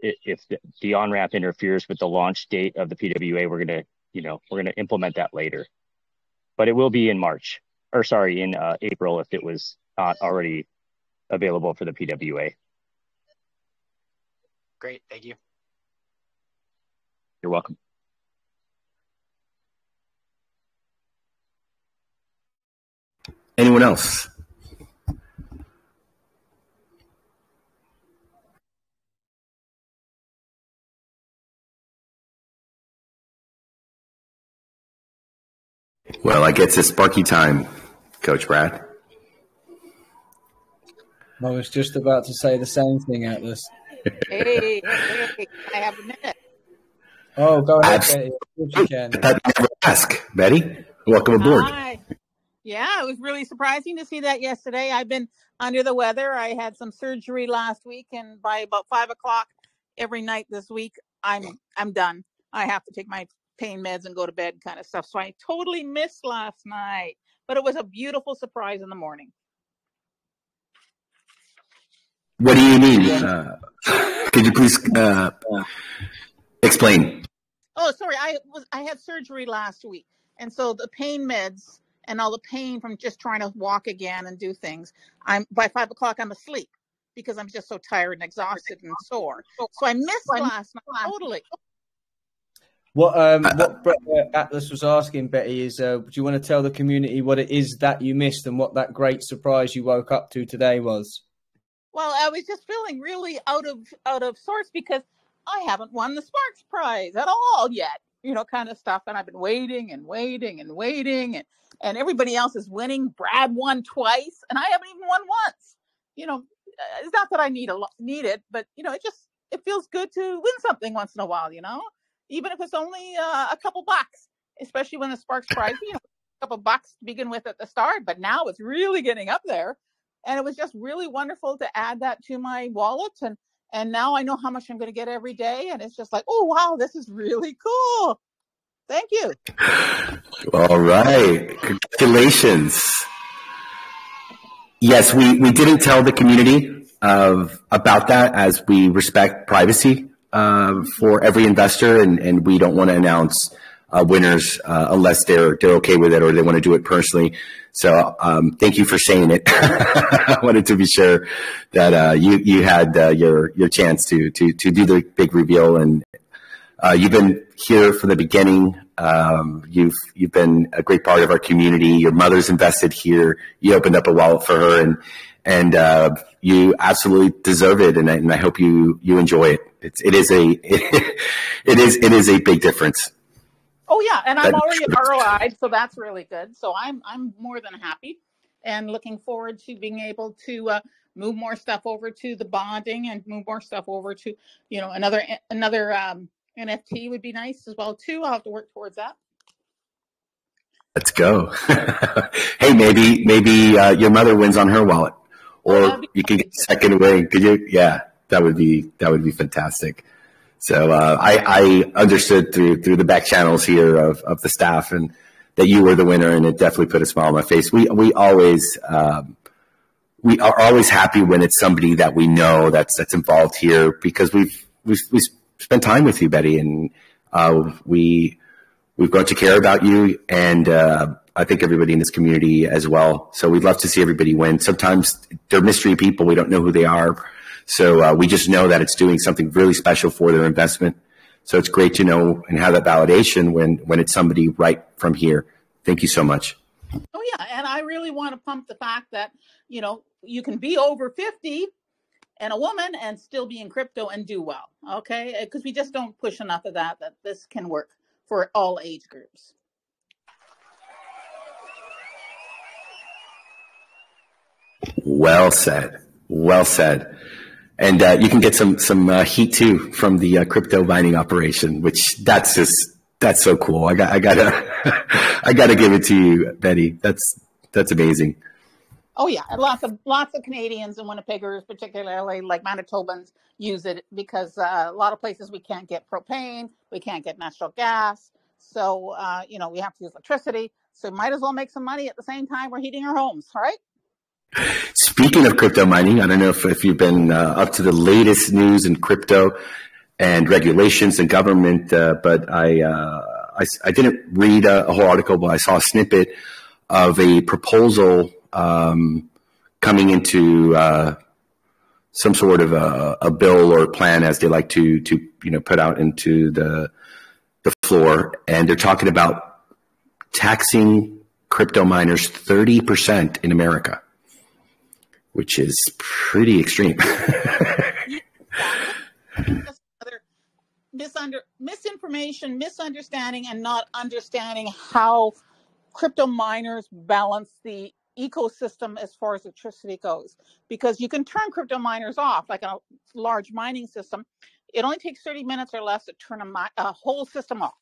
if the, on ramp interferes with the launch date of the PWA, we're gonna you know we're gonna implement that later. But it will be in March or sorry in uh, April if it was not already available for the PWA. Great. Thank you. You're welcome. Anyone else? Well, I guess it's Sparky time, Coach Brad. I was just about to say the same thing, Atlas. Hey, hey, hey, I have a minute. Oh, go ahead, Abs- Betty. You can. I thought you'd never ask, Betty. Welcome aboard. Hi. Yeah, it was really surprising to see that yesterday. I've been under the weather. I had some surgery last week, and by about five o'clock every night this week, I'm I'm done. I have to take my pain meds and go to bed, kind of stuff. So I totally missed last night, but it was a beautiful surprise in the morning. What do you mean? Uh, could you please uh, explain? Oh, sorry. I was I had surgery last week, and so the pain meds and all the pain from just trying to walk again and do things. I'm by five o'clock. I'm asleep because I'm just so tired and exhausted and sore. So I missed last night totally. What um what Bre- uh, Atlas was asking Betty is, uh, do you want to tell the community what it is that you missed and what that great surprise you woke up to today was? Well, I was just feeling really out of out of sorts because I haven't won the Sparks Prize at all yet. You know, kind of stuff, and I've been waiting and waiting and waiting, and and everybody else is winning. Brad won twice, and I haven't even won once. You know, uh, it's not that I need a lot, need it, but you know, it just it feels good to win something once in a while. You know, even if it's only uh, a couple bucks, especially when the Sparks Prize, you know, a couple bucks to begin with at the start, but now it's really getting up there and it was just really wonderful to add that to my wallet and and now i know how much i'm going to get every day and it's just like oh wow this is really cool thank you All right. Congratulations. Yes, we, we didn't tell the community of about that as we respect privacy uh, for every investor, and, and we don't want to announce uh, winners uh, unless they're they're okay with it or they want to do it personally. So um, thank you for saying it. I wanted to be sure that uh, you you had uh, your your chance to to to do the big reveal, and you've been here from the beginning. Um, you've you've been a great part of our community. Your mother's invested here. You opened up a wallet for her, and and you absolutely deserve it. And I, and I hope you you enjoy it. It's it is a it, it is it is a big difference. Oh yeah, and I'm already ROI, so that's really good. So I'm I'm more than happy, and looking forward to being able to uh, move more stuff over to the bonding and move more stuff over to you know another another um, NFT would be nice as well too. I'll have to work towards that. Let's go. hey, maybe maybe uh, your mother wins on her wallet, or you can get second win. Could you? Yeah, that would be that would be fantastic. So uh, I, I, understood through through the back channels here of, of the staff and that you were the winner, and it definitely put a smile on my face. We we always um, we are always happy when it's somebody that we know that's that's involved here because we've we've, we spent time with you, Betty, and uh, we we've got to care about you, and uh, I think everybody in this community as well. So we'd love to see everybody win. Sometimes they're mystery people; we don't know who they are so uh, we just know that it's doing something really special for their investment. So it's great to know and have that validation when when it's somebody right from here. Thank you so much. Oh yeah, and I really want to pump the fact that you know you can be over fifty and a woman and still be in crypto and do well. Okay, because we just don't push enough of that. That this can work for all age groups. Well said. Well said and uh, you can get some some uh, heat too from the uh, crypto mining operation, which that's just that's so cool. I got I gotta I gotta give it to you, Betty. That's that's amazing. Oh yeah, lots of lots of Canadians and Winnipeggers, particularly like Manitobans, use it because uh, a lot of places we can't get propane, we can't get natural gas, so uh, you know we have to use electricity. So might as well make some money at the same time we're heating our homes, right? Speaking of crypto mining, I don't know if, if you've been uh, up to the latest news in crypto and regulations and government, uh, but I, uh, I, I didn't read a, a, whole article, but I saw a snippet of a proposal um, coming into uh, some sort of a, a, bill or plan, as they like to to you know put out into the the floor, and they're talking about taxing crypto miners thirty percent in America which is pretty extreme. Misunder, misinformation, misunderstanding, and not understanding how crypto miners balance the ecosystem as far as electricity goes. Because you can turn crypto miners off, like a large mining system. It only takes 30 minutes or less to turn a, a whole system off.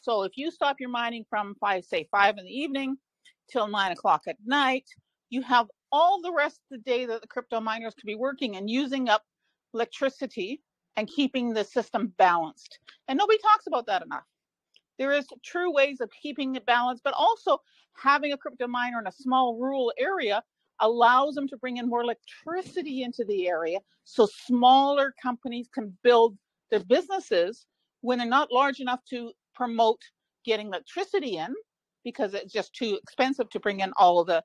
So if you stop your mining from five, say five in the evening till nine o'clock at night, you have all the rest of the day that the crypto miners could be working and using up electricity and keeping the system balanced. And nobody talks about that enough. There is true ways of keeping it balanced, but also having a crypto miner in a small rural area allows them to bring in more electricity into the area so smaller companies can build their businesses when they're not large enough to promote getting electricity in because it's just too expensive to bring in all of the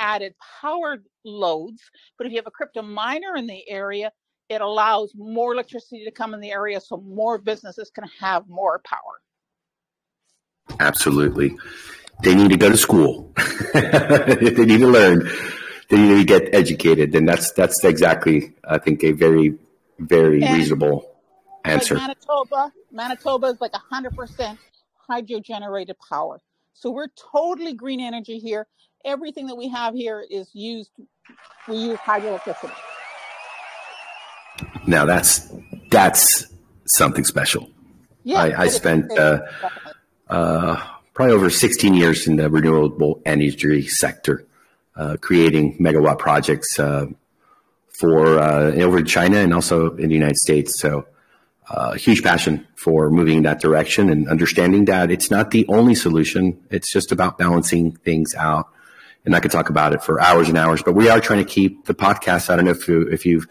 added power loads. But if you have a crypto miner in the area, it allows more electricity to come in the area so more businesses can have more power. Absolutely. They need to go to school. they need to learn. They need to get educated. And that's that's exactly, I think, a very, very and reasonable answer. Like Manitoba, Manitoba is like 100% hydro generated power. So we're totally green energy here everything that we have here is used. We use hydroelectricity. Now that's that's something special. Yeah, I, I spent uh, uh, probably over 16 years in the renewable energy sector, uh, creating megawatt projects uh, for uh, over in China and also in the United States. So, uh, huge passion for moving in that direction and understanding that it's not the only solution. It's just about balancing things out and I could talk about it for hours and hours. But we are trying to keep the podcast. I don't know if you, if you've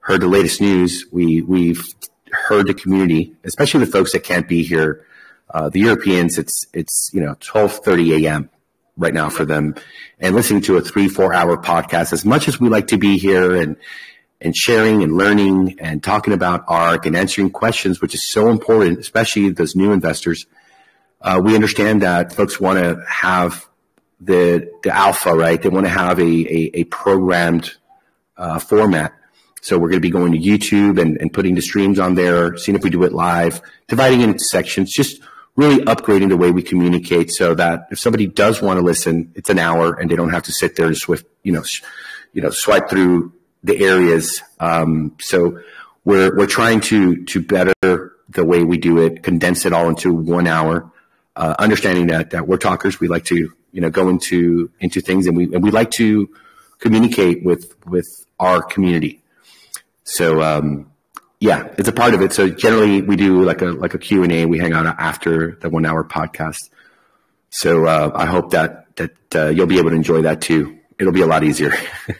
heard the latest news. We we've heard the community, especially the folks that can't be here Uh, the Europeans, it's it's you know 12:30 a.m. right now for them, and listening to a three four hour podcast. As much as we like to be here and and sharing and learning and talking about ARK and answering questions, which is so important, especially those new investors. Uh, we understand that folks want to have the the alpha, right? They want to have a a, a programmed uh, format. So we're going to be going to YouTube and, and putting the streams on there, seeing if we do it live, dividing into sections, just really upgrading the way we communicate so that if somebody does want to listen, it's an hour and they don't have to sit there and swift, you know, you know, swipe through the areas. Um, so we're we're trying to to better the way we do it, condense it all into one hour. Uh, understanding that that we're talkers, we like to you know go into into things, and we and we like to communicate with with our community. So um, yeah, it's a part of it. So generally, we do like a like a Q and A. We hang out after the one hour podcast. So uh, I hope that that uh, you'll be able to enjoy that too. It'll be a lot easier.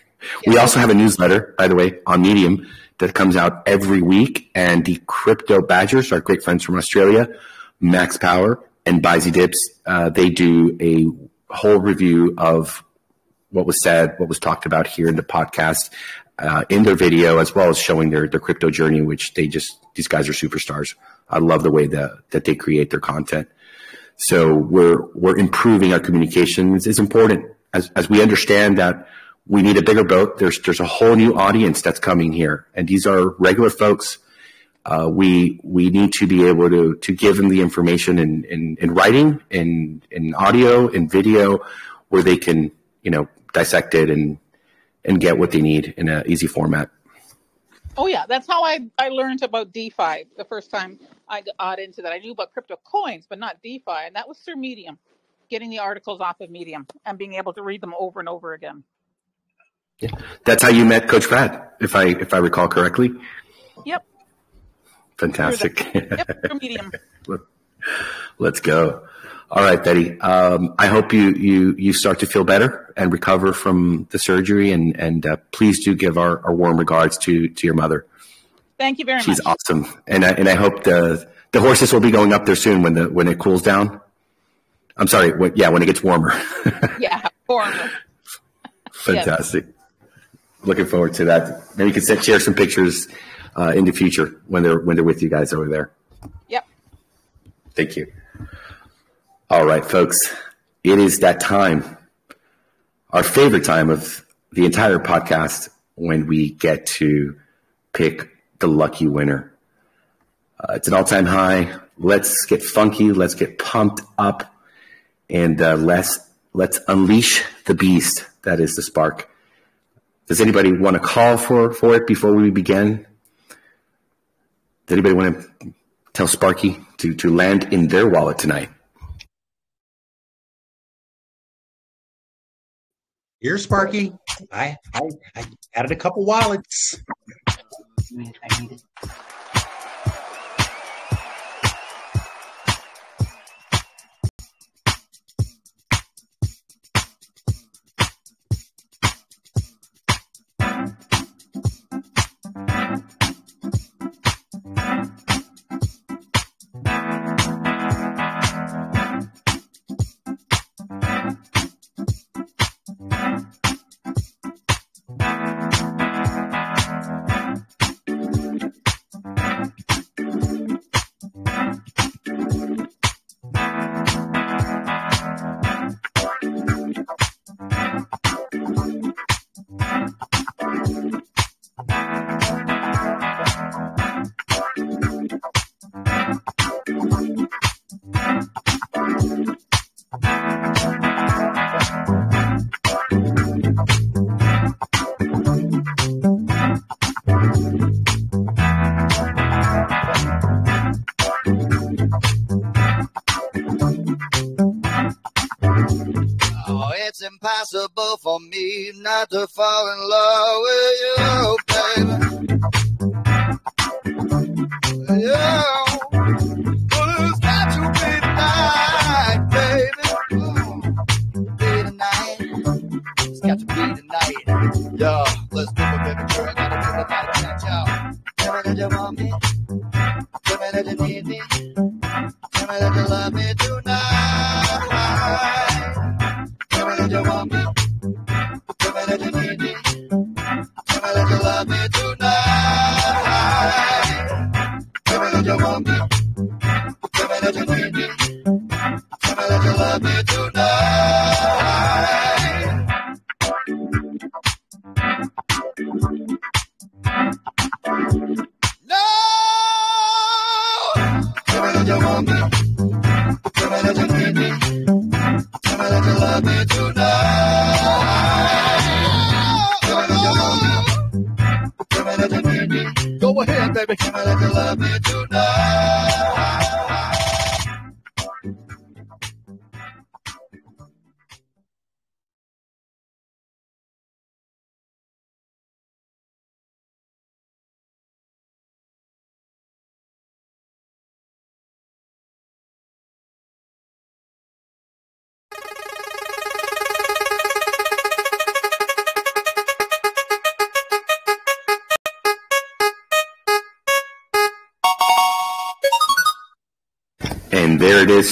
we also have a newsletter, by the way, on Medium that comes out every week. And the Crypto Badgers, our great friends from Australia, Max Power and Bizy Dips, uh, they do a whole review of what was said, what was talked about here in the podcast, uh, in their video, as well as showing their, their crypto journey, which they just, these guys are superstars. I love the way that, that they create their content. So we're, we're improving our communications is important as, as we understand that we need a bigger boat. There's there's a whole new audience that's coming here, and these are regular folks. Uh, we we need to be able to to give them the information in in, in writing, in in audio, in video, where they can you know dissect it and and get what they need in an easy format. Oh yeah, that's how I I learned about DeFi the first time I got into that. I knew about crypto coins, but not DeFi, and that was through Medium, getting the articles off of Medium and being able to read them over and over again. Yeah. That's how you met Coach Brad, if I if I recall correctly. Yep. Fantastic. Yep, medium. Let's go. All right, Betty. Um, I hope you, you you start to feel better and recover from the surgery, and and uh, please do give our, our warm regards to to your mother. Thank you very She's much. She's awesome, and I, and I hope the the horses will be going up there soon when the when it cools down. I'm sorry. When, yeah, when it gets warmer. yeah, warmer. Fantastic. Yes looking forward to that. Maybe you can share some pictures uh, in the future when they're when they're with you guys over there. Yep. Thank you. All right, folks, it is that time, our favorite time of the entire podcast, when we get to pick the lucky winner. Uh, it's an all-time high. Let's get funky. Let's get pumped up, and uh, let's let's unleash the beast that is the spark. Does anybody want to call for, for it before we begin? Does anybody want to tell Sparky to, to land in their wallet tonight? Here, Sparky. I, I, I added a couple wallets.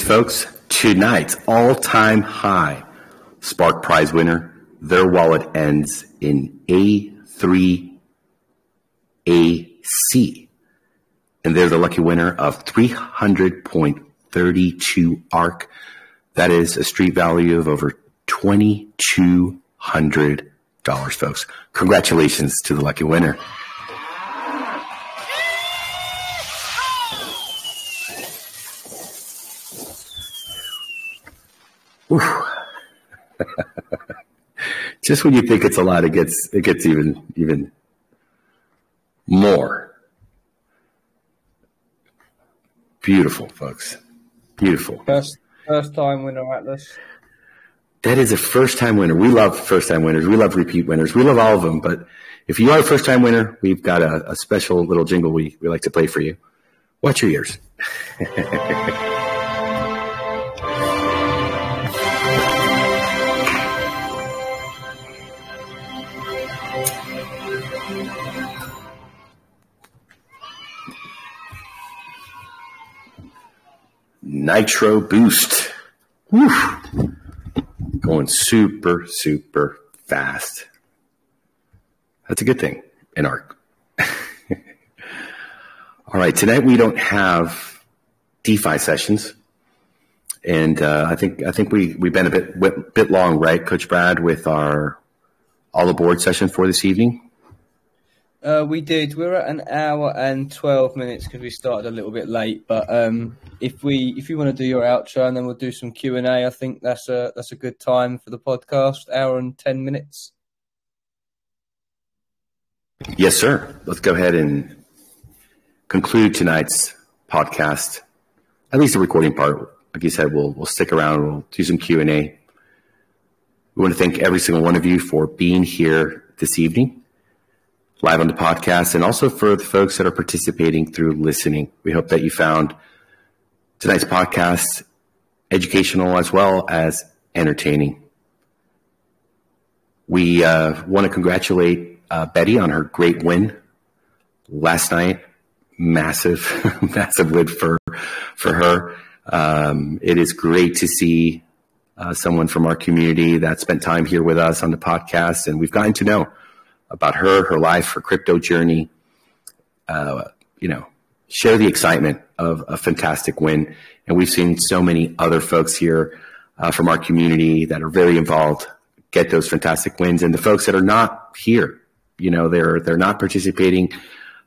Folks. Tonight's all-time high Spark Prize winner. Their wallet ends in A3AC. And they're the lucky winner of 300.32 ARK. That is a street value of over $2,200, folks. Congratulations to the lucky winner. Just when you think it's a lot, it gets it gets even even more. Beautiful, folks. Beautiful. First, first time winner, Atlas. That is a first time winner. We love first time winners. We love repeat winners. We love all of them. But if you are a first time winner, we've got a, a special little jingle we, we like to play for you. Watch your ears. Nitro Boost. Whew. Going super, super fast. That's a good thing in ARK. All right, tonight we don't have DeFi sessions, and uh, I think I think we we've been a bit bit long, right, Coach Brad, with our all aboard session for this evening. Uh, we did. We're at an hour and twelve minutes because we started a little bit late. But um, if we, if you want to do your outro and then we'll do some Q and A, I think that's a that's a good time for the podcast. Hour and ten minutes. Yes, sir. Let's go ahead and conclude tonight's podcast. At least the recording part. Like you said, we'll we'll stick around. We'll do some Q and A. We want to thank every single one of you for being here this evening, live on the podcast, and also for the folks that are participating through listening. We hope that you found tonight's podcast educational as well as entertaining. We uh, want to congratulate uh, Betty on her great win last night. Massive, massive win for for her. Um, it is great to see uh, someone from our community that spent time here with us on the podcast, and we've gotten to know about her, her life, her crypto journey. Uh, you know, share the excitement of a fantastic win, and we've seen so many other folks here uh, from our community that are very involved get those fantastic wins, and the folks that are not here, you know, they're they're not participating.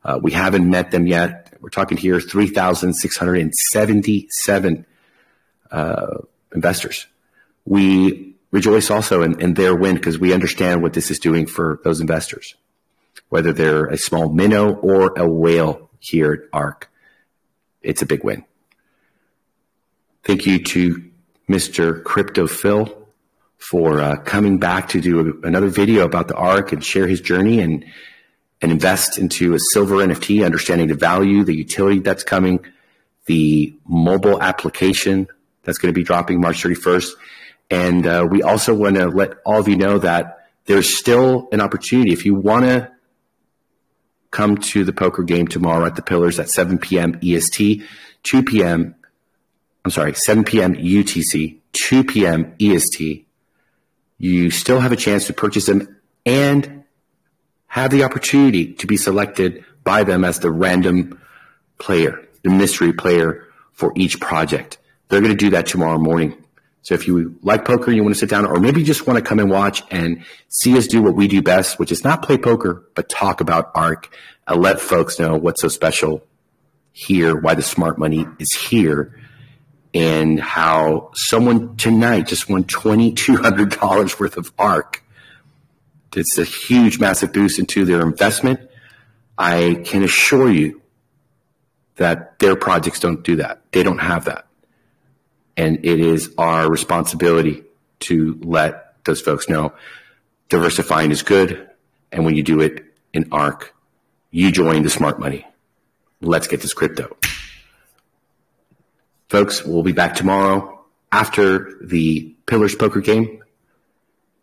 Uh, we haven't met them yet. We're talking here three thousand six hundred and seventy-seven uh, investors. We rejoice also in, in their win because we understand what this is doing for those investors, whether they're a small minnow or a whale here at ARK. It's a big win. Thank you to Mr. Crypto Phil for uh, coming back to do a, another video about the ARK and share his journey and and invest into a silver NFT, understanding the value, the utility that's coming, the mobile application that's going to be dropping March 31st. And uh, we also want to let all of you know that there's still an opportunity if you want to come to the poker game tomorrow at the Pillars at 7 p.m. EST, 2 p.m. I'm sorry, 7 p.m. UTC, 2 p.m. EST. You still have a chance to purchase them and have the opportunity to be selected by them as the random player, the mystery player for each project. They're going to do that tomorrow morning. So if you like poker, you want to sit down, or maybe you just want to come and watch and see us do what we do best, which is not play poker, but talk about ARK and let folks know what's so special here, why the smart money is here, and how someone tonight just won $2,200 worth of ARK. It's a huge, massive boost into their investment. I can assure you that their projects don't do that. They don't have that. And it is our responsibility to let those folks know diversifying is good. And when you do it in ARK, you join the smart money. Let's get this crypto. Folks, we'll be back tomorrow after the Pillars poker game,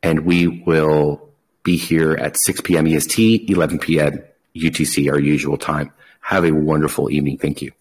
and we will be here at 6 p.m. EST, 11 p.m. UTC, our usual time. Have a wonderful evening. Thank you.